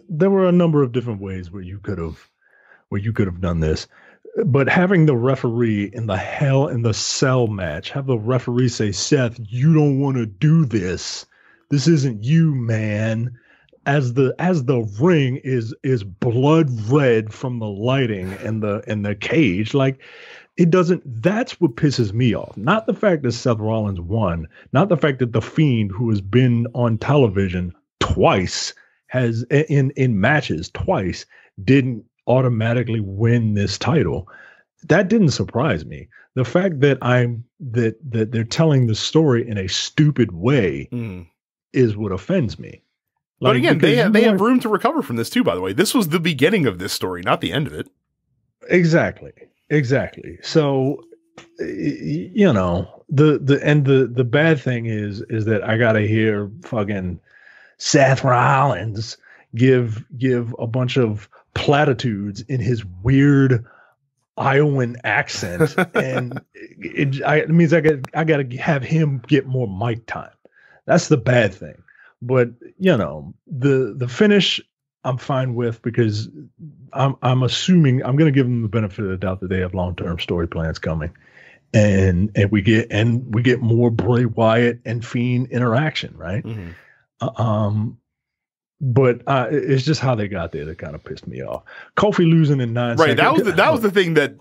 there were a number of different ways where you could have where you could have done this. But having the referee in the hell in the cell match, have the referee say, Seth, you don't want to do this. This isn't you, man. As the as the ring is is blood red from the lighting and the and the cage, like it doesn't that's what pisses me off not the fact that seth rollins won not the fact that the fiend who has been on television twice has in in matches twice didn't automatically win this title that didn't surprise me the fact that i'm that that they're telling the story in a stupid way Mm. is what offends me But again, they have, they have room to recover from this too. By the way, this was the beginning of this story, not the end of it. exactly exactly so you know the the and the the bad thing is is that i gotta hear fucking seth rollins give give a bunch of platitudes in his weird iowan accent and it, I, it means i got i gotta have him get more mic time that's the bad thing but you know the the finish i'm fine with because I'm I'm assuming I'm going to give them the benefit of the doubt that they have long term story plans coming, and and we get and we get more Bray Wyatt and Fiend interaction, right? Mhm. Uh, Um, but uh, it's just how they got there that kind of pissed me off. Kofi losing in nine Right. That was the, that was the thing that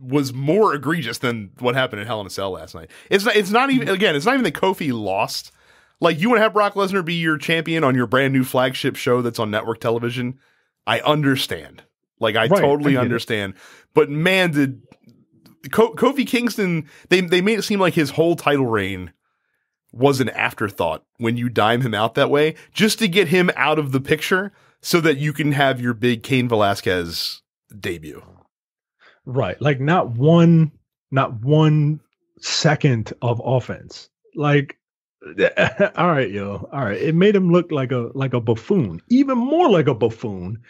was more egregious than what happened in Hell in a Cell last night. It's not, it's not even again. It's not even that Kofi lost. Like you want to have Brock Lesnar be your champion on your brand new flagship show that's on network television. I understand. Like I Right, I totally it. understand. But man, did Ko- Kofi Kingston? They they made it seem like his whole title reign was an afterthought when you dime him out that way, just to get him out of the picture, so that you can have your big Cain Velasquez debut. right, like not one, not one second of offense. Like, all right, yo, all right. It made him look like a like a buffoon, even more like a buffoon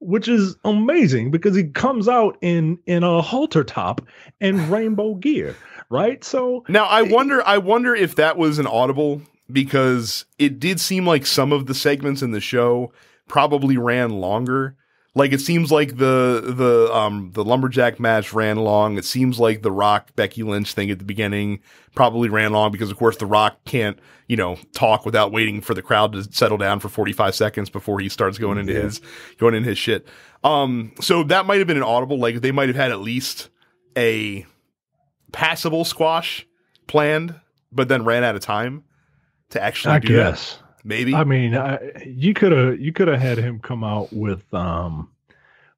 which is amazing because he comes out in in a halter top and rainbow gear, right? So Now I wonder I wonder if that was an audible because it did seem like some of the segments in the show probably ran longer. Like it seems like the the um the lumberjack match ran long. It seems like the Rock Becky Lynch thing at the beginning probably ran long because of course the Rock can't, you know, talk without waiting for the crowd to settle down for 45 seconds before he starts going into Yeah. his going in his shit. Um so that might have been an audible like they might have had at least a passable squash planned, but then ran out of time to actually I do that. guess. Maybe. I mean, I, you could have you could have had him come out with um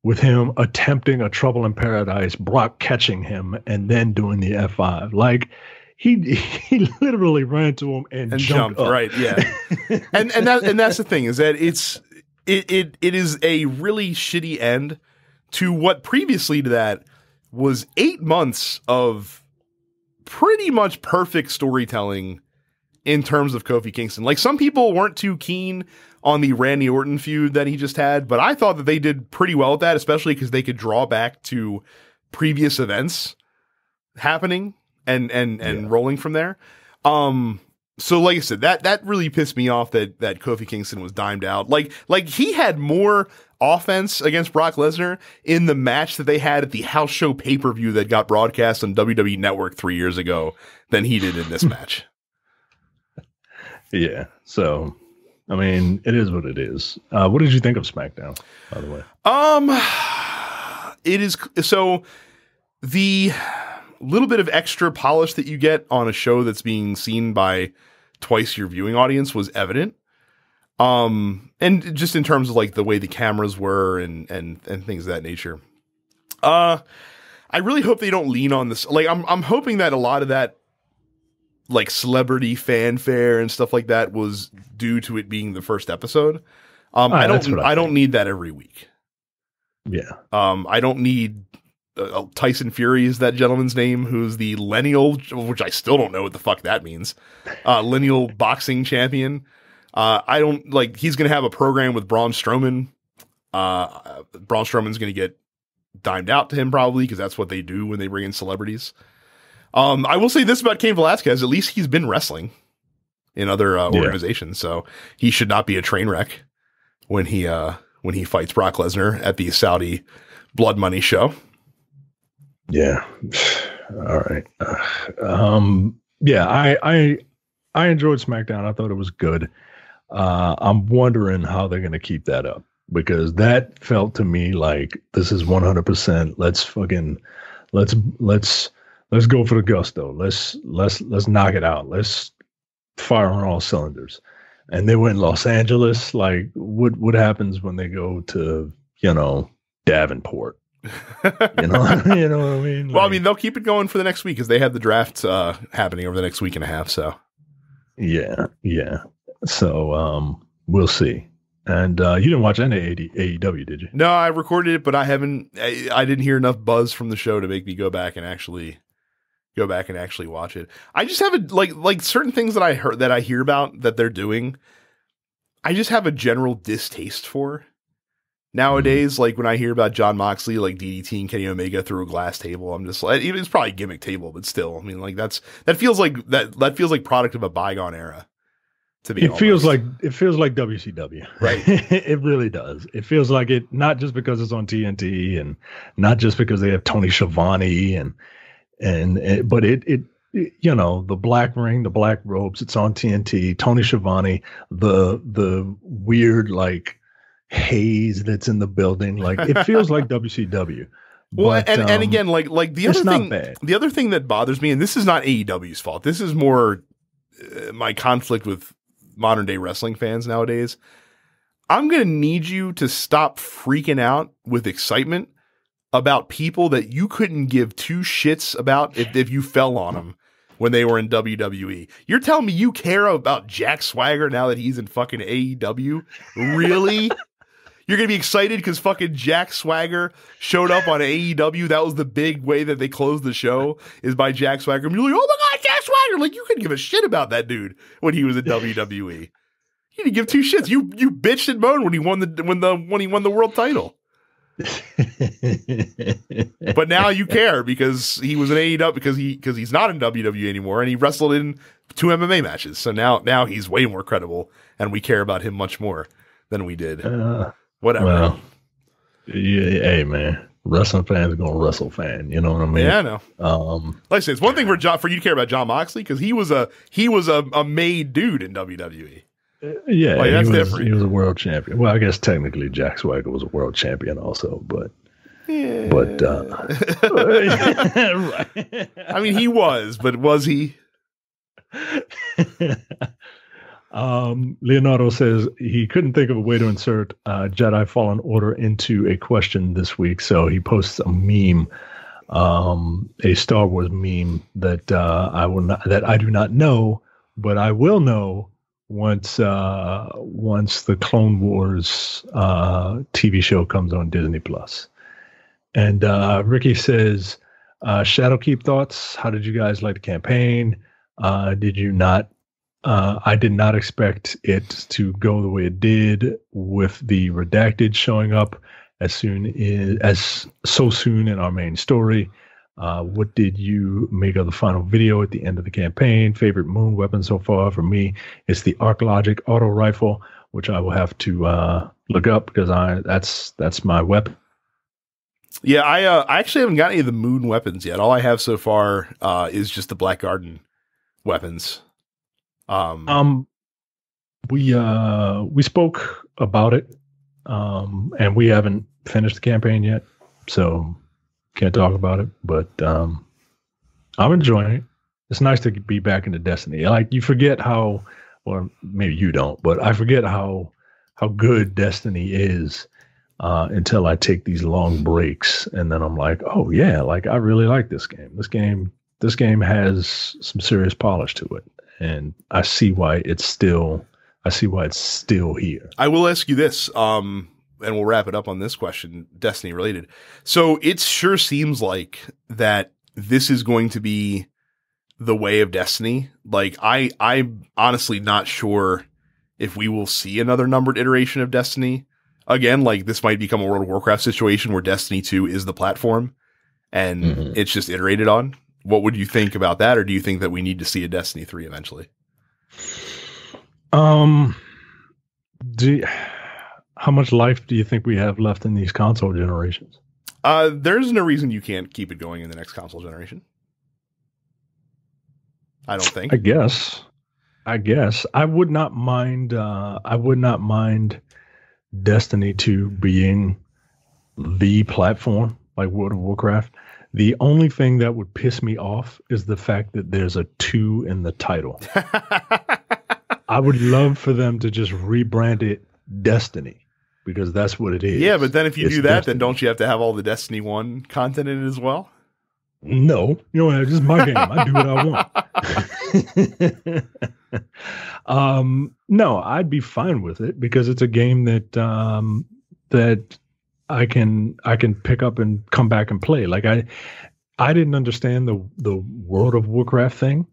with him attempting a trouble in paradise, Brock catching him and then doing the F five. Like he he literally ran to him and, and jumped, jumped, right? Yeah, and and that and that's the thing is that it's it it it is a really shitty end to what previously to that was eight months of pretty much perfect storytelling in terms of Kofi Kingston. Like some people weren't too keen on the Randy Orton feud that he just had, but I thought that they did pretty well with that, especially because they could draw back to previous events happening and and and Yeah. rolling from there. Um so like I said, that that really pissed me off that that Kofi Kingston was dimed out. Like like he had more offense against Brock Lesnar in the match that they had at the house show pay-per-view that got broadcast on WWE Network 3 years ago than he did in this match. Yeah. So I mean, it is what it is. Uh, what did you think of SmackDown, by the way? Um, it is so the little bit of extra polish that you get on a show that's being seen by twice your viewing audience was evident. Um, and just in terms of like the way the cameras were and and and things of that nature. Uh, I really hope they don't lean on this. Like, I'm I'm hoping that a lot of that like celebrity fanfare and stuff like that was due to it being the first episode. Um, I don't I I, don't need that every week. Yeah. Um, I don't need uh, Tyson Fury is that gentleman's name, who's the lineal, which I still don't know what the fuck that means. Uh, lineal boxing champion. Uh, I don't like. He's gonna have a program with Braun Strowman. Uh, Braun Strowman's gonna get dimed out to him probably because that's what they do when they bring in celebrities. Um, I will say this about Cain Velasquez: at least he's been wrestling in other uh, Yeah. organizations, so he should not be a train wreck when he uh when he fights Brock Lesnar at the Saudi Blood Money show. Yeah. All right. Uh, um, yeah, I, I, I enjoyed SmackDown. I thought it was good. Uh, I'm wondering how they're going to keep that up because that felt to me like this is 100%. Let's fucking, let's, let's, let's go for the gusto. Let's, let's, let's knock it out. Let's fire on all cylinders. And they went to Los Angeles. Like, what, what happens when they go to, you know, Davenport? You know, you know what I mean? well, I mean, they'll keep it going for the next week because they have the draft uh, happening over the next week and a half. So Yeah, yeah. So um we'll see. And uh you didn't watch any AD, AEW, did you? no, I recorded it, but I haven't. I, I didn't hear enough buzz from the show to make me go back and actually go back and actually watch it. I just have a like like certain things that I heard that I hear about that they're doing. I just have a general distaste for. Nowadays, like when I hear about Jon Moxley, like DDT and Kenny Omega through a glass table, I'm just like, even it's probably gimmick table, but still, I mean, like that's that feels like that that feels like product of a bygone era. To be, It feels like it feels like WCW. Right. it really does. It feels like it not just because it's on TNT and not just because they have Tony Schiavone and and, and but it, it it you know the black ring, the black robes. It's on TNT. Tony Schiavone, the the weird like haze that's in the building. Like it feels like WCW. Well, But, and, and um, again, like like the other thing, the other thing that bothers me, and this is not AEW's fault. This is more uh, my conflict with modern day wrestling fans nowadays. I'm gonna need you to stop freaking out with excitement about people that you couldn't give two shits about if, if you fell on them when they were in WWE. You're telling me you care about Jack Swagger now that he's in fucking AEW? Really? You're gonna be excited because fucking Jack Swagger showed up on AEW. That was the big way that they closed the show is by Jack Swagger. And you're like, oh my god, Jack Swagger! Like you couldn't give a shit about that dude when he was in WWE. You didn't give two shits. You you bitched and moaned when he won the when the when he won the world title. But now you care because he was in AEW because he because he's not in WWE anymore and he wrestled in two MMA matches. So now now he's way more credible and we care about him much more than we did. Uh, Whatever. well, yeah, hey man, wrestling fans are gonna wrestle fan. You know what I mean? yeah, I know. Um, Like I said, it's one thing for John for you to care about Jon Moxley because he was a he was a, a made dude in. WWE. Yeah, Like, he was he was a world champion. Well, I guess technically Jack Swagger was a world champion also, but Yeah. but uh, right. I mean, he was, but was he? um, Leonardo says he couldn't think of a way to insert uh, Jedi Fallen Order into a question this week, so he posts a meme, um, a Star Wars meme that uh, I will not that I do not know, but I will know once uh, once the Clone Wars uh, TV show comes on Disney Plus. And uh, Ricky says, uh, Shadowkeep thoughts. How did you guys like the campaign? Uh, did you not? Uh, I did not expect it to go the way it did with the redacted showing up as soon i- as so soon in our main story. Uh, what did you make of the final video at the end of the campaign? Favorite moon weapon so far for me is the Arc Logic auto rifle, which I will have to uh, look up because I that's that's my weapon. Yeah, I uh, I actually haven't got any of the moon weapons yet. All I have so far uh, is just the Black Garden weapons. Um, Um, we uh we spoke about it, um, and we haven't finished the campaign yet, so can't talk about it. But um, I'm enjoying it. It's nice to be back into Destiny. Like you forget how, or maybe you don't, but I forget how how good Destiny is uh, until I take these long breaks, and then I'm like, oh yeah, like I really like this game. This game, this game has some serious polish to it, and I see why it's still, I see why it's still here. I will ask you this, um, and we'll wrap it up on this question, Destiny related. So it sure seems like that this is going to be the way of Destiny. Like I, I'm honestly not sure if we will see another numbered iteration of Destiny again, like this might become a World of Warcraft situation where Destiny 2 is the platform and mm-hmm. it's just iterated on. What would you think about that? Or do you think that we need to see a Destiny 3 eventually? Um, do how much life do you think we have left in these console generations? Uh, there's no reason you can't keep it going in the next console generation. I don't think. I guess. I guess I would not mind. Uh, I would not mind Destiny 2 being the platform like World of Warcraft. The only thing that would piss me off is the fact that there's a two in the title. I would love for them to just rebrand it Destiny because that's what it is. Yeah, but then if you it's do that, Destiny. then don't you have to have all the Destiny 1 content in it as well? No, you know, it's my game. I do what I want. um, no, I'd be fine with it because it's a game that um, that I can I can pick up and come back and play. Like I I didn't understand the the World of Warcraft thing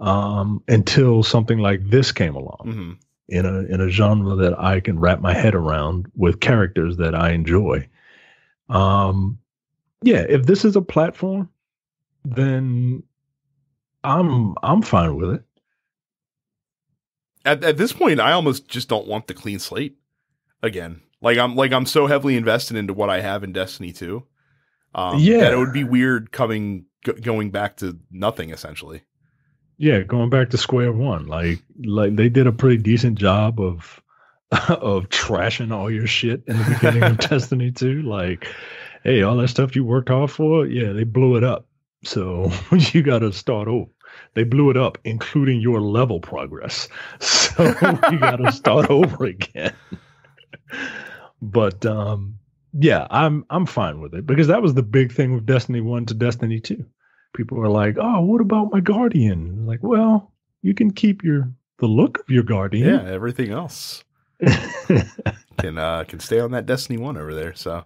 um, until something like this came along. Mm-hmm. In a in a genre that I can wrap my head around with characters that I enjoy. Um, yeah, if this is a platform then I'm I'm fine with it. At at this point, I almost just don't want the clean slate again. Like I'm like I'm so heavily invested into what I have in Destiny 2. Um, yeah, that it would be weird coming going back to nothing essentially. Yeah, going back to square one. Like like they did a pretty decent job of of trashing all your shit in the beginning of Destiny 2. Like, hey, all that stuff you worked hard for, yeah, they blew it up. So you got to start over. They blew it up, including your level progress. So you got to start over again. but um, yeah, I'm I'm fine with it because that was the big thing with Destiny One to Destiny Two. People are like, "Oh, what about my Guardian?" Like, well, you can keep your the look of your Guardian. Yeah, everything else can uh, can stay on that Destiny One over there. So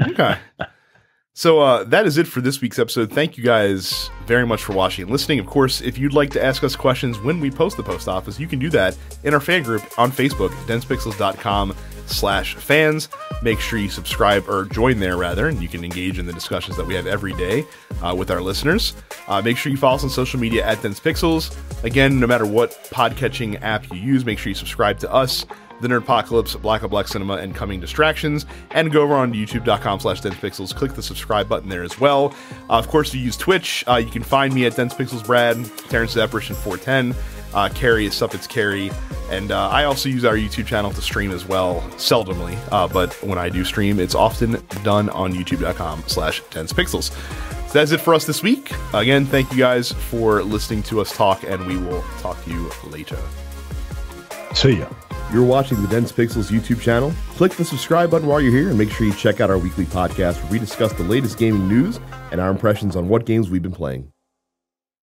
okay. So uh, that is it for this week's episode. Thank you guys very much for watching and listening. Of course, if you'd like to ask us questions when we post the post office, you can do that in our fan group on Facebook, densepixels.com slash fans. Make sure you subscribe or join there rather, and you can engage in the discussions that we have every day uh, with our listeners. Uh, make sure you follow us on social media at densepixels. Again, no matter what podcatching app you use, make sure you subscribe to us the Nerdpocalypse, Black on Black Cinema, and Coming Distractions. And go over on youtube.com slash densepixels. Click the subscribe button there as well. Uh, of course, if you use Twitch, uh, you can find me at densepixels Brad, Terrence is Apparition 410. Uh, Carrie is Suffits Carrie. And uh, I also use our YouTube channel to stream as well, seldomly. Uh, but when I do stream, it's often done on youtube.com slash densepixels. So that's it for us this week. Again, thank you guys for listening to us talk, and we will talk to you later. See ya. You're watching the Dense Pixels YouTube channel. Click the subscribe button while you're here and make sure you check out our weekly podcast where we discuss the latest gaming news and our impressions on what games we've been playing.